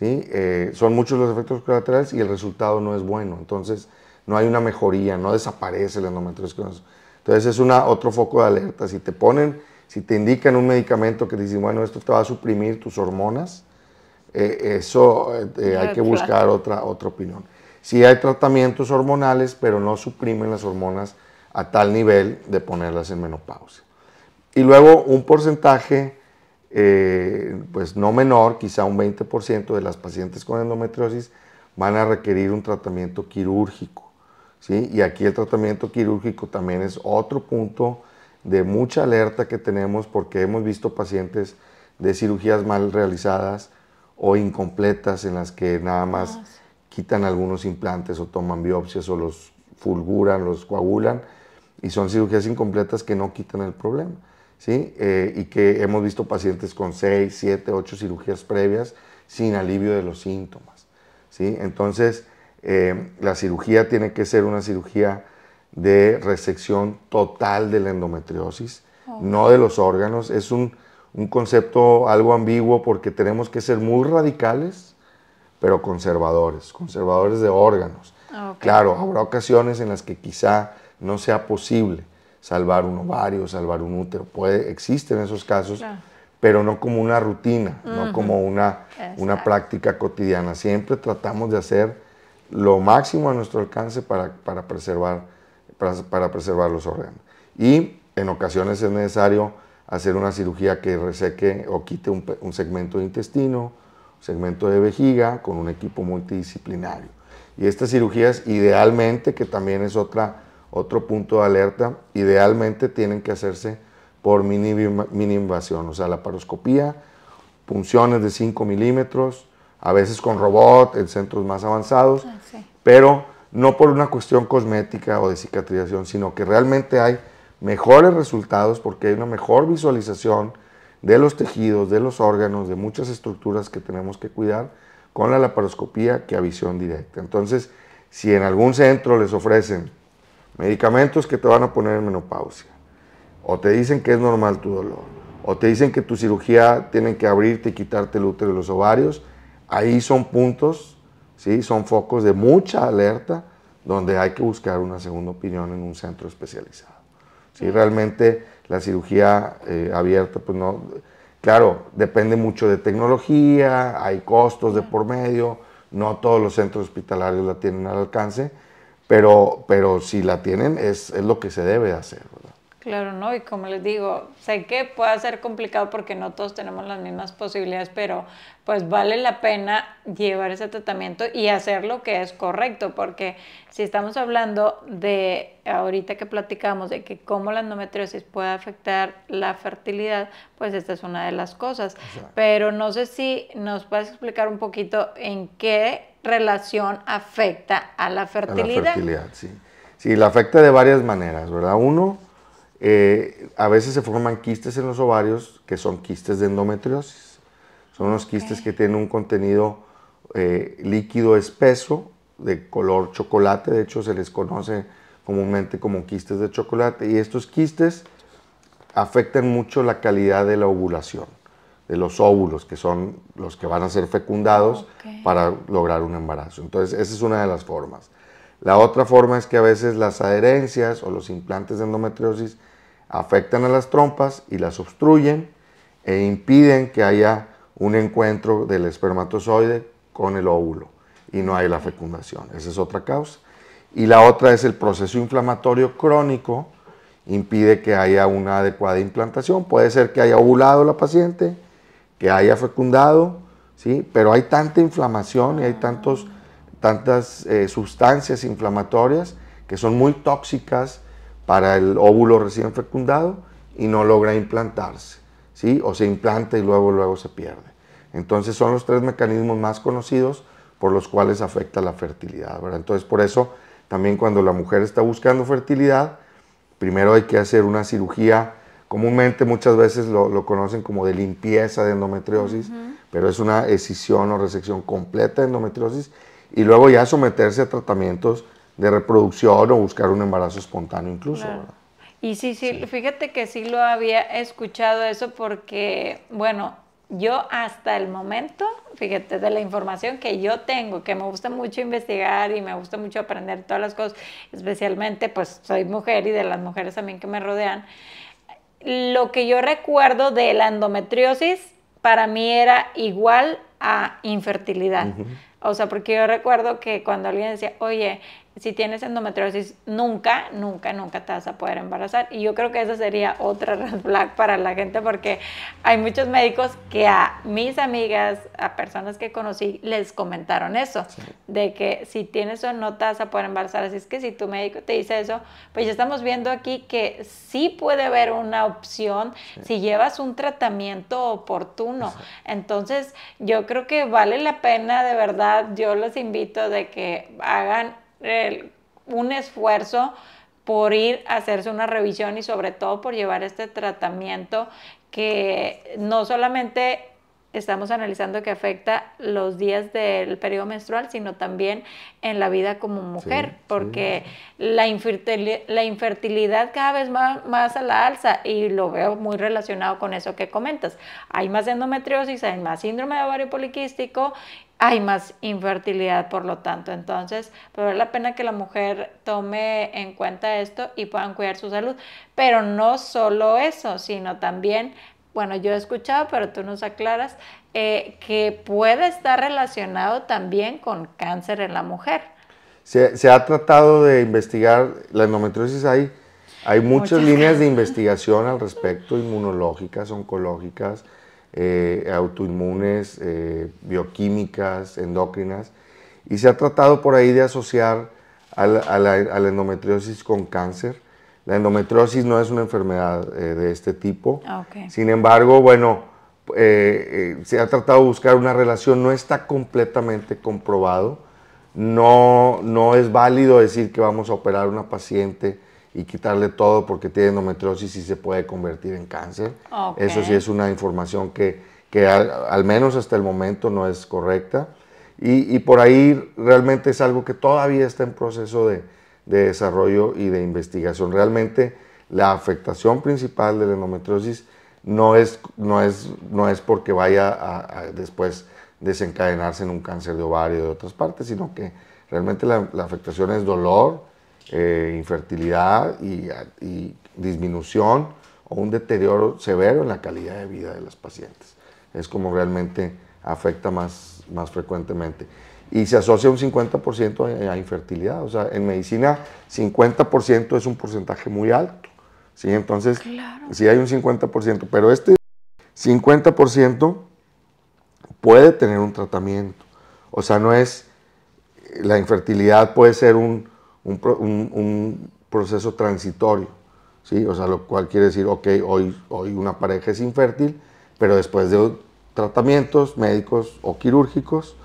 S2: ¿Sí? Eh, son muchos los efectos colaterales y el resultado no es bueno. Entonces, no hay una mejoría, no desaparece la endometriosis. Entonces, es una, otro foco de alerta. Si te ponen, si te indican un medicamento que dicen, bueno, esto te va a suprimir tus hormonas, eh, eso eh, hay que buscar otra, otra opinión. Sí hay tratamientos hormonales, pero no suprimen las hormonas a tal nivel de ponerlas en menopausia. Y luego un porcentaje eh, pues no menor, quizá un 20% de las pacientes con endometriosis van a requerir un tratamiento quirúrgico. ¿sí? Y aquí el tratamiento quirúrgico también es otro punto de mucha alerta que tenemos porque hemos visto pacientes de cirugías mal realizadas o incompletas en las que nada más ah, quitan algunos implantes o toman biopsias o los fulguran, los coagulan y son cirugías incompletas que no quitan el problema. ¿Sí? Eh, y que hemos visto pacientes con 6, 7, 8 cirugías previas sin alivio de los síntomas. ¿sí? Entonces, eh, la cirugía tiene que ser una cirugía de resección total de la endometriosis, no de los órganos. Es un, un, concepto algo ambiguo porque tenemos que ser muy radicales, pero conservadores, conservadores de órganos. Claro, habrá ocasiones en las que quizá no sea posible, salvar un ovario, salvar un útero. Puede, existen esos casos, pero no como una rutina, no como una, una práctica cotidiana. Siempre tratamos de hacer lo máximo a nuestro alcance para, para preservar, para, preservar los órganos. Y en ocasiones es necesario hacer una cirugía que reseque o quite un, un segmento de intestino, un segmento de vejiga, con un equipo multidisciplinario. Y estas cirugías idealmente, que también es otra otro punto de alerta, idealmente tienen que hacerse por mini, mini invasión, o sea, la paroscopía punciones de 5 milímetros, a veces con robot en centros más avanzados, ah, pero no por una cuestión cosmética o de cicatrización, sino que realmente hay mejores resultados porque hay una mejor visualización de los tejidos, de los órganos, de muchas estructuras que tenemos que cuidar con la laparoscopía que a visión directa. Entonces, si en algún centro les ofrecen medicamentos que te van a poner en menopausia, o te dicen que es normal tu dolor, o te dicen que tu cirugía tienen que abrirte y quitarte el útero y los ovarios, ahí son puntos, ¿sí? son focos de mucha alerta donde hay que buscar una segunda opinión en un centro especializado. ¿sí? Realmente la cirugía eh, abierta, pues no, claro, depende mucho de tecnología, hay costos de por medio, no todos los centros hospitalarios la tienen al alcance, pero, pero si la tienen es, es lo que se debe hacer.
S1: Claro, ¿no? Y como les digo, sé que puede ser complicado porque no todos tenemos las mismas posibilidades, pero pues vale la pena llevar ese tratamiento y hacer lo que es correcto, porque si estamos hablando de, ahorita que platicamos, de que cómo la endometriosis puede afectar la fertilidad, pues esta es una de las cosas. Pero no sé si nos puedes explicar un poquito en qué relación afecta a la fertilidad. A la fertilidad,
S2: sí. Sí, la afecta de varias maneras, ¿verdad? Uno, eh, a veces se forman quistes en los ovarios que son quistes de endometriosis. Son unos quistes que tienen un contenido eh, líquido espeso de color chocolate, de hecho se les conoce comúnmente como quistes de chocolate y estos quistes afectan mucho la calidad de la ovulación, de los óvulos, que son los que van a ser fecundados para lograr un embarazo. Entonces, esa es una de las formas. La otra forma es que a veces las adherencias o los implantes de endometriosis afectan a las trompas y las obstruyen e impiden que haya un encuentro del espermatozoide con el óvulo y no hay la fecundación. Esa es otra causa. Y la otra es el proceso inflamatorio crónico, impide que haya una adecuada implantación. Puede ser que haya ovulado la paciente, que haya fecundado, ¿sí? pero hay tanta inflamación y hay tantos, tantas eh, sustancias inflamatorias que son muy tóxicas para el óvulo recién fecundado y no logra implantarse, ¿sí? O se implanta y luego, luego se pierde. Entonces son los tres mecanismos más conocidos por los cuales afecta la fertilidad, ¿verdad? Entonces por eso también cuando la mujer está buscando fertilidad, primero hay que hacer una cirugía, comúnmente muchas veces lo, conocen como de limpieza de endometriosis, pero es una escisión o resección completa de endometriosis y luego ya someterse a tratamientos de reproducción o buscar un embarazo espontáneo incluso.
S1: Y sí, sí, fíjate que sí lo había escuchado eso porque, bueno, yo hasta el momento, fíjate, de la información que yo tengo, que me gusta mucho investigar y me gusta mucho aprender todas las cosas, especialmente pues soy mujer y de las mujeres también que me rodean, lo que yo recuerdo de la endometriosis para mí era igual a infertilidad. O sea, porque yo recuerdo que cuando alguien decía, oye, si tienes endometriosis, nunca, nunca, nunca te vas a poder embarazar. Y yo creo que esa sería otra red flag para la gente porque hay muchos médicos que a mis amigas, a personas que conocí, les comentaron eso, de que si tienes o no te vas a poder embarazar. Así es que si tu médico te dice eso, pues ya estamos viendo aquí que sí puede haber una opción si llevas un tratamiento oportuno. Entonces, yo creo que vale la pena, de verdad, yo los invito de que hagan un esfuerzo por ir a hacerse una revisión y sobre todo por llevar este tratamiento que no solamente estamos analizando que afecta los días del periodo menstrual, sino también en la vida como mujer, porque La, infertilidad, la, infertilidad, cada vez va más a la alza y lo veo muy relacionado con eso que comentas. Hay más endometriosis, hay más síndrome de ovario poliquístico, hay más infertilidad por lo tanto. Entonces, pues vale la pena que la mujer tome en cuenta esto y puedan cuidar su salud. Pero no solo eso, sino también bueno, yo he escuchado, pero tú nos aclaras, eh, que puede estar relacionado también con cáncer en la mujer.
S2: Se, ha tratado de investigar la endometriosis, hay, hay muchas, líneas de investigación al respecto, inmunológicas, oncológicas, eh, autoinmunes, eh, bioquímicas, endocrinas, y se ha tratado por ahí de asociar a la endometriosis con cáncer. La endometriosis no es una enfermedad eh, de este tipo. Ah, Sin embargo, bueno, se ha tratado de buscar una relación, no está completamente comprobado. No, no es válido decir que vamos a operar a una paciente y quitarle todo porque tiene endometriosis y se puede convertir en cáncer. Eso sí es una información que, que al, menos hasta el momento no es correcta. Y, y, por ahí realmente es algo que todavía está en proceso de, de desarrollo y de investigación. Realmente la afectación principal de la endometriosis no es, no es, no es porque vaya a, después desencadenarse en un cáncer de ovario de otras partes, sino que realmente la, afectación es dolor, eh, infertilidad y, y, disminución o un deterioro severo en la calidad de vida de los pacientes. Es como realmente afecta más, más frecuentemente. Y se asocia un 50% a, a infertilidad. O sea, en medicina 50% es un porcentaje muy alto. ¿sí? Entonces, sí hay un 50%, pero este 50% puede tener un tratamiento. O sea, no es, la infertilidad puede ser un, un, proceso transitorio, ¿sí? O sea, lo cual quiere decir, ok, hoy, hoy una pareja es infértil, pero después de tratamientos médicos o quirúrgicos,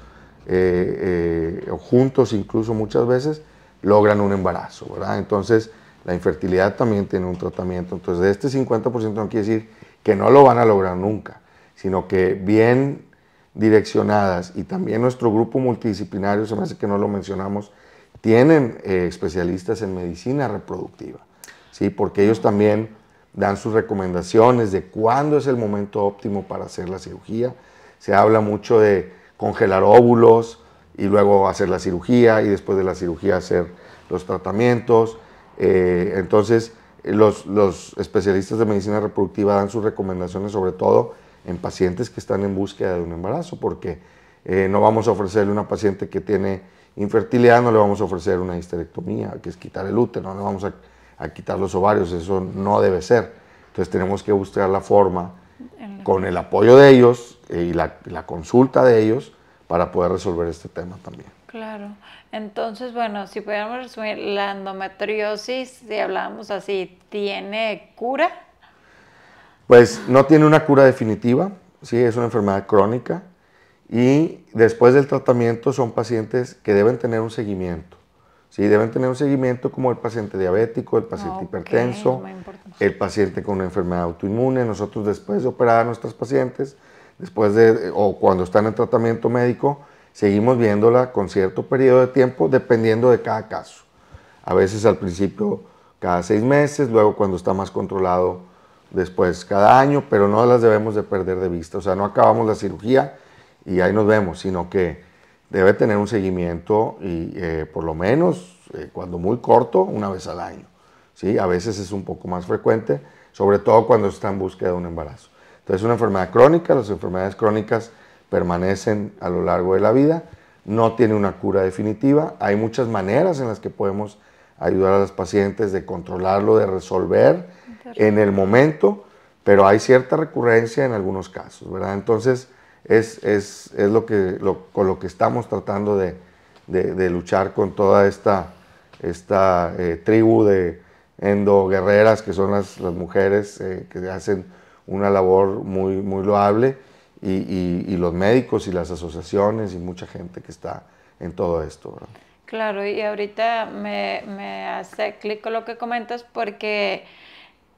S2: eh, eh, juntos incluso muchas veces, logran un embarazo, ¿verdad? Entonces, la infertilidad también tiene un tratamiento. Entonces, de este 50% no quiere decir que no lo van a lograr nunca, sino que bien direccionadas y también nuestro grupo multidisciplinario, se me hace que no lo mencionamos, tienen eh, especialistas en medicina reproductiva, ¿sí? porque ellos también dan sus recomendaciones de cuándo es el momento óptimo para hacer la cirugía. Se habla mucho de congelar óvulos y luego hacer la cirugía y después de la cirugía hacer los tratamientos. Eh, entonces, los, especialistas de medicina reproductiva dan sus recomendaciones sobre todo en pacientes que están en búsqueda de un embarazo, porque eh, no vamos a ofrecerle a una paciente que tiene infertilidad, no le vamos a ofrecer una histerectomía, que es quitar el útero, no le vamos a, quitar los ovarios, eso no debe ser. Entonces tenemos que buscar la forma, con el apoyo de ellos y la, la consulta de ellos, para poder resolver este tema también.
S1: Claro. Entonces, bueno, si pudiéramos resumir, la endometriosis, si hablábamos así, ¿tiene cura?
S2: Pues no tiene una cura definitiva, sí, es una enfermedad crónica y después del tratamiento son pacientes que deben tener un seguimiento. Sí, deben tener un seguimiento como el paciente diabético, el paciente hipertenso, el paciente con una enfermedad autoinmune. Nosotros después de operar a nuestros pacientes, después de, o cuando están en tratamiento médico, seguimos viéndola con cierto periodo de tiempo dependiendo de cada caso. A veces al principio cada seis meses, luego cuando está más controlado después cada año, pero no las debemos de perder de vista. O sea, no acabamos la cirugía y ahí nos vemos, sino que debe tener un seguimiento y eh, por lo menos, eh, cuando muy corto, una vez al año. ¿sí? A veces es un poco más frecuente, sobre todo cuando está en búsqueda de un embarazo. Entonces, es una enfermedad crónica, las enfermedades crónicas permanecen a lo largo de la vida, no tiene una cura definitiva, hay muchas maneras en las que podemos ayudar a los pacientes de controlarlo, de resolver en el momento, pero hay cierta recurrencia en algunos casos, ¿verdad? Entonces, es, es, es lo que, con lo que estamos tratando de, de, luchar con toda esta, esta eh, tribu de endoguerreras que son las, las mujeres eh, que hacen una labor muy, muy loable y, los médicos y las asociaciones y mucha gente que está en todo esto.
S1: Claro, y ahorita me, me hace clic con lo que comentas porque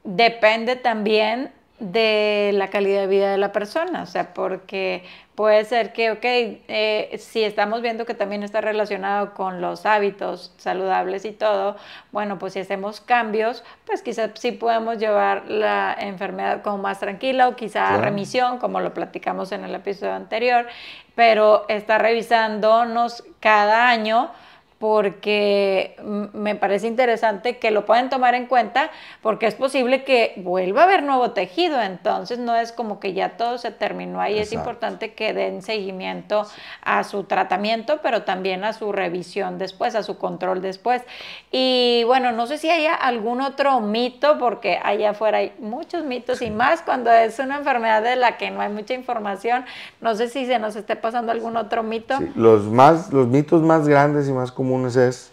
S1: depende también de la calidad de vida de la persona, o sea, porque puede ser que, ok, eh, si estamos viendo que también está relacionado con los hábitos saludables y todo, bueno, pues si hacemos cambios, pues quizás sí podemos llevar la enfermedad como más tranquila o quizá remisión, como lo platicamos en el episodio anterior, pero está revisándonos cada año porque me parece interesante que lo pueden tomar en cuenta porque es posible que vuelva a haber nuevo tejido, entonces no es como que ya todo se terminó ahí, es importante que den seguimiento a su tratamiento, pero también a su revisión después, a su control después. Y bueno, no sé si haya algún otro mito, porque allá afuera hay muchos mitos y más cuando es una enfermedad de la que no hay mucha información, no sé si se nos esté pasando algún otro mito.
S2: los, más, los mitos más grandes y más comunes es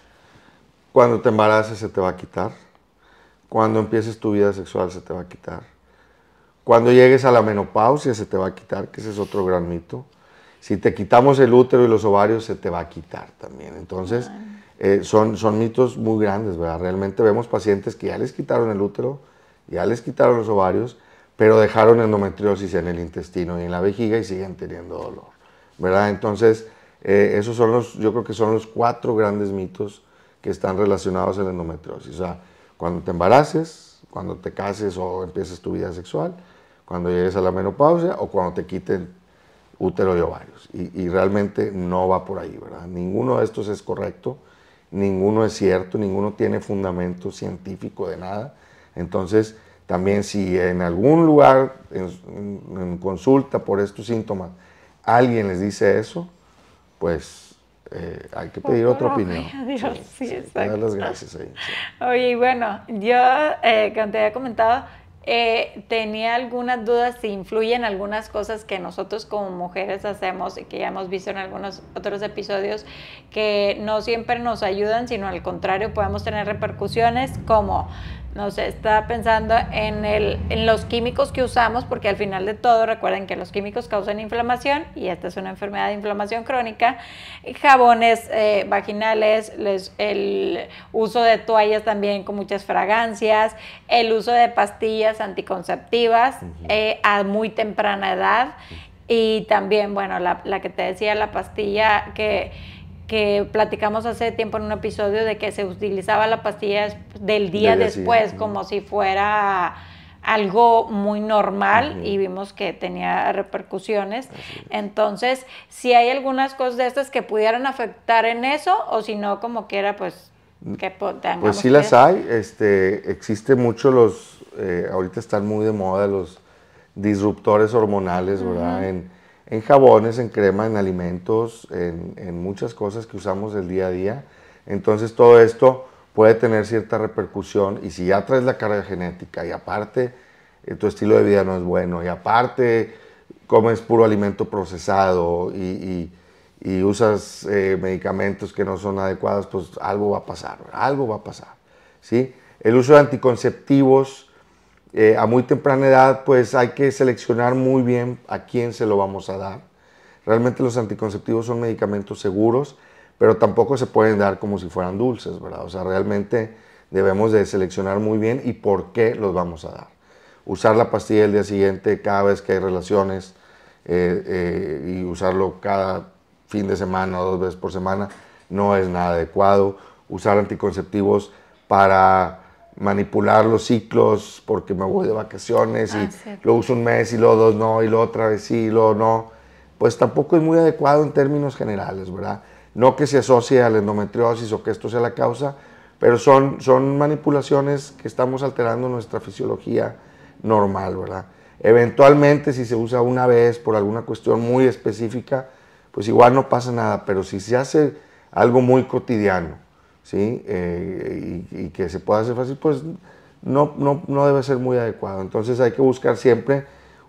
S2: cuando te embaraces se te va a quitar, cuando empieces tu vida sexual se te va a quitar, Cuando llegues a la menopausia se te va a quitar, que ese es otro gran mito. Si te quitamos el útero y los ovarios se te va a quitar también. Entonces, eh, son, son mitos muy grandes, ¿verdad? Realmente vemos pacientes que ya les quitaron el útero, ya les quitaron los ovarios, pero dejaron endometriosis en el intestino y en la vejiga y siguen teniendo dolor, ¿verdad? Entonces, eh, esos son los, yo creo que son los cuatro grandes mitos que están relacionados a la endometriosis. O sea, cuando te embaraces, cuando te cases o empieces tu vida sexual, cuando llegues a la menopausia o cuando te quiten útero y ovarios. Y, y realmente no va por ahí, ¿verdad? Ninguno de estos es correcto, ninguno es cierto, ninguno tiene fundamento científico de nada. Entonces, también si en algún lugar, en, consulta por estos síntomas, alguien les dice eso, pues eh, hay que pedir otra opinión.
S1: Dios, sí, exacto.
S2: las gracias ahí.
S1: Oye, bueno, yo, eh, como te había comentado, eh, tenía algunas dudas si influyen algunas cosas que nosotros como mujeres hacemos y que ya hemos visto en algunos otros episodios que no siempre nos ayudan, sino al contrario podemos tener repercusiones como no sé, estaba pensando en, el, en los químicos que usamos, porque al final de todo recuerden que los químicos causan inflamación y esta es una enfermedad de inflamación crónica. Jabones eh, vaginales, el uso de toallas también con muchas fragancias, el uso de pastillas anticonceptivas eh, a muy temprana edad. Y también, bueno, la, la que te decía, la pastilla que que platicamos hace tiempo en un episodio de que se utilizaba la pastilla del día después como si fuera algo muy normal y vimos que tenía repercusiones. Entonces, si hay algunas cosas de estas que pudieran afectar en eso o si no, como quiera, pues que
S2: Pues sí las hay, este, existe mucho los, eh, ahorita están muy de moda los disruptores hormonales, ¿verdad? En, en jabones, en crema, en alimentos, en, muchas cosas que usamos el día a día. Entonces todo esto puede tener cierta repercusión y si ya traes la carga genética y aparte eh, tu estilo de vida no es bueno y aparte comes puro alimento procesado y, usas eh, medicamentos que no son adecuados, pues algo va a pasar, algo va a pasar. ¿sí? El uso de anticonceptivos eh, a muy temprana edad, pues hay que seleccionar muy bien a quién se lo vamos a dar. Realmente los anticonceptivos son medicamentos seguros, pero tampoco se pueden dar como si fueran dulces, ¿verdad? O sea, realmente debemos de seleccionar muy bien y por qué los vamos a dar. Usar la pastilla el día siguiente cada vez que hay relaciones eh, eh, y usarlo cada fin de semana o dos veces por semana no es nada adecuado. Usar anticonceptivos para manipular los ciclos porque me voy de vacaciones y ah, lo uso un mes y luego dos no y luego otra vez sí y luego no, pues tampoco es muy adecuado en términos generales, ¿verdad? No que se asocie a la endometriosis o que esto sea la causa, pero son, son manipulaciones que estamos alterando nuestra fisiología normal, ¿verdad? Eventualmente si se usa una vez por alguna cuestión muy específica, pues igual no pasa nada, pero si se hace algo muy cotidiano, ¿sí? Eh, y, que se pueda hacer fácil, pues no, no, no, debe ser muy adecuado. Entonces hay que buscar siempre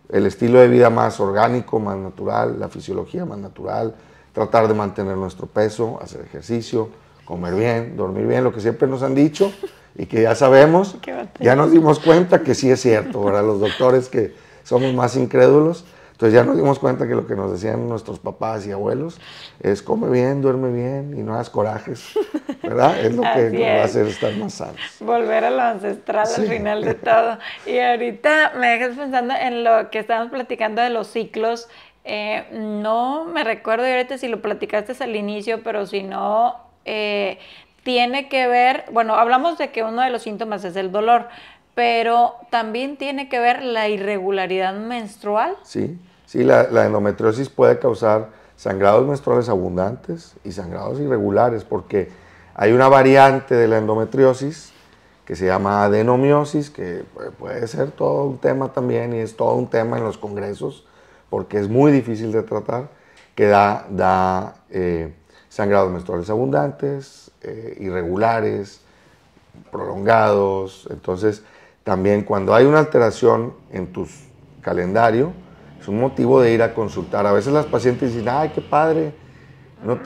S2: el estilo de vida más orgánico, más natural, la fisiología más natural, tratar de mantener nuestro peso, hacer ejercicio, comer bien, dormir bien, lo que siempre nos han dicho y que ya sabemos, ya nos dimos cuenta que sí es cierto, ¿verdad? Los doctores que somos más incrédulos, entonces ya nos dimos cuenta que lo que nos decían nuestros papás y abuelos es come bien, duerme bien y no hagas corajes, ¿verdad? Es lo que nos va a hacer estar más sanos.
S1: Volver a lo ancestral al final de todo. Y ahorita me dejas pensando en lo que estábamos platicando de los ciclos. Eh, no me recuerdo ahorita si lo platicaste al inicio, pero si no, eh, tiene que ver, bueno, hablamos de que uno de los síntomas es el dolor, pero también tiene que ver la irregularidad menstrual.
S2: Sí, sí, la, endometriosis puede causar sangrados menstruales abundantes y sangrados irregulares porque hay una variante de la endometriosis que se llama adenomiosis, que puede ser todo un tema también y es todo un tema en los congresos porque es muy difícil de tratar, que da, da eh, sangrados menstruales abundantes, eh, irregulares, prolongados, entonces también cuando hay una alteración en tu calendario, es un motivo de ir a consultar. A veces las pacientes dicen, ay, qué padre, no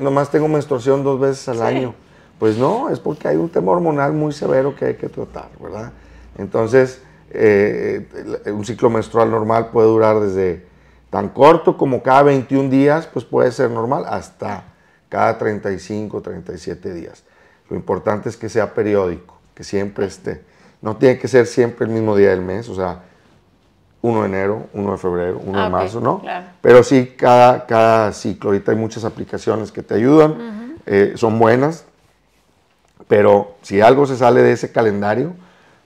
S2: nomás, tengo menstruación dos veces al año. Pues no, es porque hay un tema hormonal muy severo que hay que tratar, ¿verdad? Entonces, eh, un ciclo menstrual normal puede durar desde tan corto como cada 21 días, pues puede ser normal, hasta cada 35, 37 días. Lo importante es que sea periódico, que siempre esté. No tiene que ser siempre el mismo día del mes, o sea, 1 de enero, 1 de febrero, 1 de ah, marzo, ¿no? Pero sí, cada, cada ciclo. Ahorita hay muchas aplicaciones que te ayudan, eh, son buenas, pero si algo se sale de ese calendario,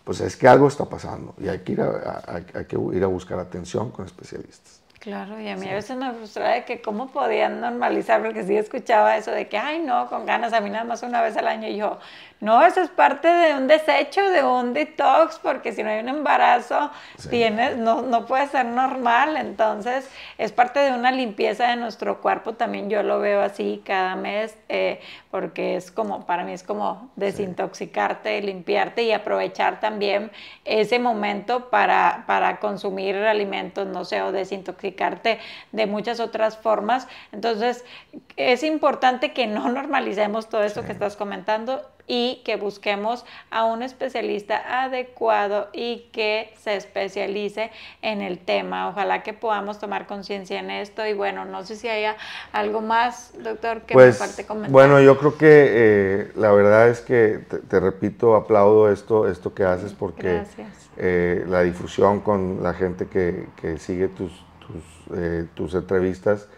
S2: pues es que algo está pasando y hay que ir hay que ir a buscar atención con especialistas.
S1: Claro, y a mí a veces me frustraba de que cómo podían normalizar, porque sí escuchaba eso de que, ay, no, con ganas, a mí nada más una vez al año. Y yo, no, eso es parte de un desecho, de un detox, porque si no hay un embarazo, tienes, no, no puede ser normal. Entonces, es parte de una limpieza de nuestro cuerpo. También yo lo veo así cada mes, eh, porque es como, para mí es como desintoxicarte, limpiarte y aprovechar también ese momento para, para consumir alimentos, no sé, o desintoxicarte de muchas otras formas. Entonces, es importante que no normalicemos todo eso que estás comentando y que busquemos a un especialista adecuado y que se especialice en el tema. Ojalá que podamos tomar conciencia en esto y bueno, no sé si haya algo más, doctor, que
S2: pues, me falte comentar. Bueno, yo creo que eh, la verdad es que, te, repito, aplaudo esto, esto que haces porque eh, la difusión con la gente que, sigue tus, tus, eh, tus entrevistas,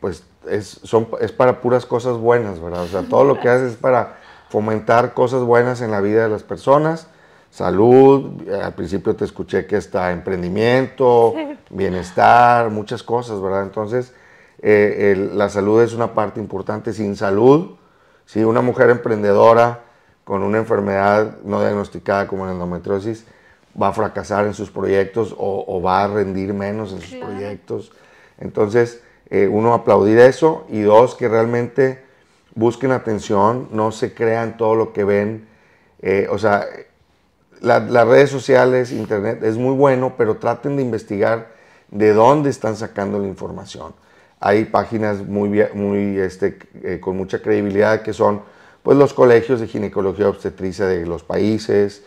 S2: pues es, son, es para puras cosas buenas, ¿verdad? O sea, todo lo que haces es para fomentar cosas buenas en la vida de las personas, salud, al principio te escuché que está emprendimiento, bienestar, muchas cosas, ¿verdad? Entonces, eh, la salud es una parte importante. Sin salud, si una mujer emprendedora con una enfermedad no diagnosticada como la endometriosis va a fracasar en sus proyectos o, va a rendir menos en sus proyectos. Entonces, eh, uno, aplaudir eso y dos, que realmente busquen atención, no se crean todo lo que ven. Eh, o sea, las redes sociales, internet, es muy bueno, pero traten de investigar de dónde están sacando la información. Hay páginas muy, muy este, eh, con mucha credibilidad que son pues, los colegios de ginecología obstetricia de los países,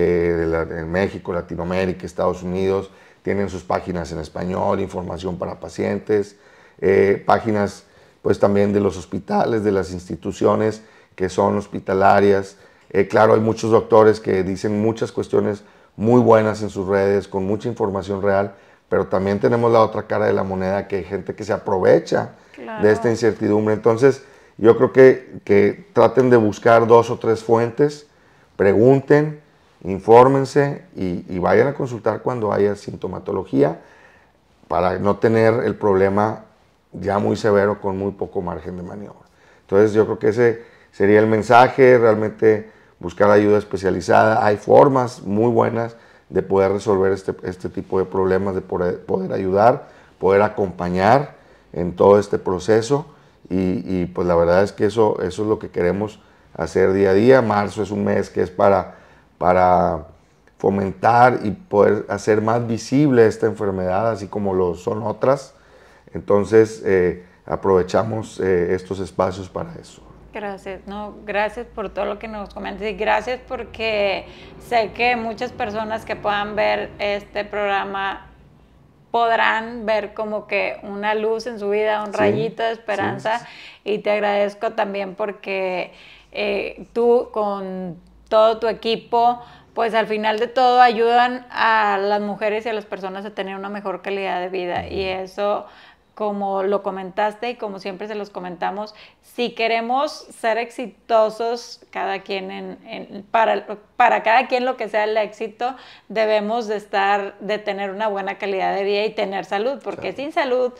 S2: de, de México, Latinoamérica, Estados Unidos, tienen sus páginas en español, información para pacientes. Eh, páginas pues también de los hospitales, de las instituciones que son hospitalarias. Eh, claro, hay muchos doctores que dicen muchas cuestiones muy buenas en sus redes, con mucha información real, pero también tenemos la otra cara de la moneda, que hay gente que se aprovecha de esta incertidumbre. Entonces, yo creo que, que traten de buscar dos o tres fuentes, pregunten, infórmense y, y vayan a consultar cuando haya sintomatología para no tener el problema ya muy severo con muy poco margen de maniobra. Entonces yo creo que ese sería el mensaje, realmente buscar ayuda especializada. Hay formas muy buenas de poder resolver este, este tipo de problemas, de poder, poder, ayudar, poder acompañar en todo este proceso y, pues la verdad es que eso, eso es lo que queremos hacer día a día. Marzo es un mes que es para, para fomentar y poder hacer más visible esta enfermedad, así como lo son otras. Entonces, eh, aprovechamos eh, estos espacios para eso.
S1: Gracias, no, gracias por todo lo que nos comentas y gracias porque sé que muchas personas que puedan ver este programa podrán ver como que una luz en su vida, un rayito de esperanza y te agradezco también porque eh, tú con todo tu equipo pues al final de todo ayudan a las mujeres y a las personas a tener una mejor calidad de vida. Y eso como lo comentaste y como siempre se los comentamos, si queremos ser exitosos, cada quien en, para, para, cada quien lo que sea el éxito, debemos de estar, de tener una buena calidad de vida y tener salud, porque sin salud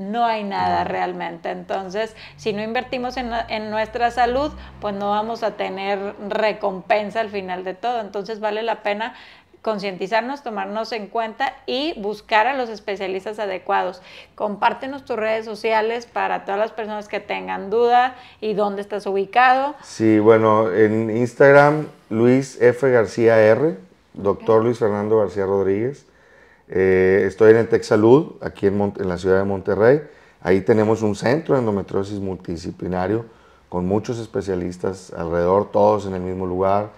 S1: no hay nada realmente. Entonces, si no invertimos en, en, nuestra salud, pues no vamos a tener recompensa al final de todo. Entonces, vale la pena concientizarnos, tomarnos en cuenta y buscar a los especialistas adecuados. Compártenos tus redes sociales para todas las personas que tengan duda y dónde estás ubicado.
S2: Sí, bueno, en Instagram, Luis F. García R, doctor Luis Fernando García Rodríguez. Eh, estoy en el Tech Salud, aquí en, en la ciudad de Monterrey. Ahí tenemos un centro de endometriosis multidisciplinario con muchos especialistas alrededor, todos en el mismo lugar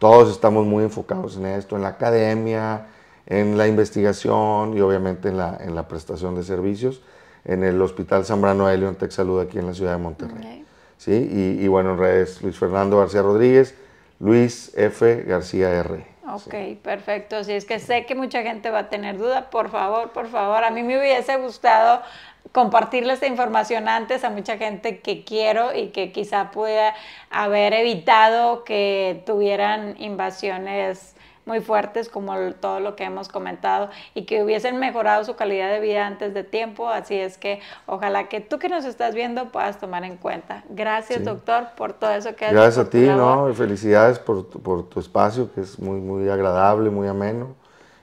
S2: todos estamos muy enfocados en esto, en la academia, en la investigación y obviamente en la, en la prestación de servicios en el Hospital Zambrano Helio en Salud aquí en la ciudad de Monterrey. ¿Sí? Y, bueno, en redes Luis Fernando García Rodríguez, Luis F. García R.
S1: Ok, perfecto. Si es que sé que mucha gente va a tener duda, por favor, por favor. A mí me hubiese gustado compartirle esta información antes a mucha gente que quiero y que quizá pueda haber evitado que tuvieran invasiones muy fuertes como todo lo que hemos comentado y que hubiesen mejorado su calidad de vida antes de tiempo. Así es que ojalá que tú que nos estás viendo puedas tomar en cuenta. Gracias, doctor, por todo eso que has
S2: Gracias a ti, ¿no? Felicidades por, por, tu espacio, que es muy, muy agradable, muy ameno,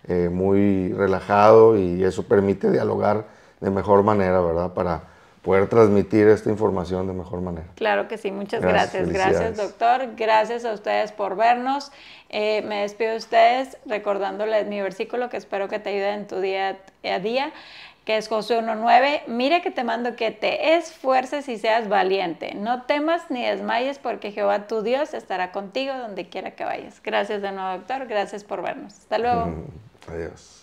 S2: eh, muy relajado y eso permite dialogar de mejor manera, ¿verdad? Para poder transmitir esta información de mejor manera.
S1: Claro que sí, muchas gracias. Gracias, doctor. Gracias a ustedes por vernos. Eh, me despido de ustedes recordándoles mi versículo que espero que te ayude en tu día a día, que es Josué 1.9. Mire que te mando que te esfuerces y seas valiente. No temas ni desmayes porque Jehová tu Dios estará contigo donde quiera que vayas. Gracias de nuevo, doctor. Gracias por vernos. Hasta luego.
S2: Adiós.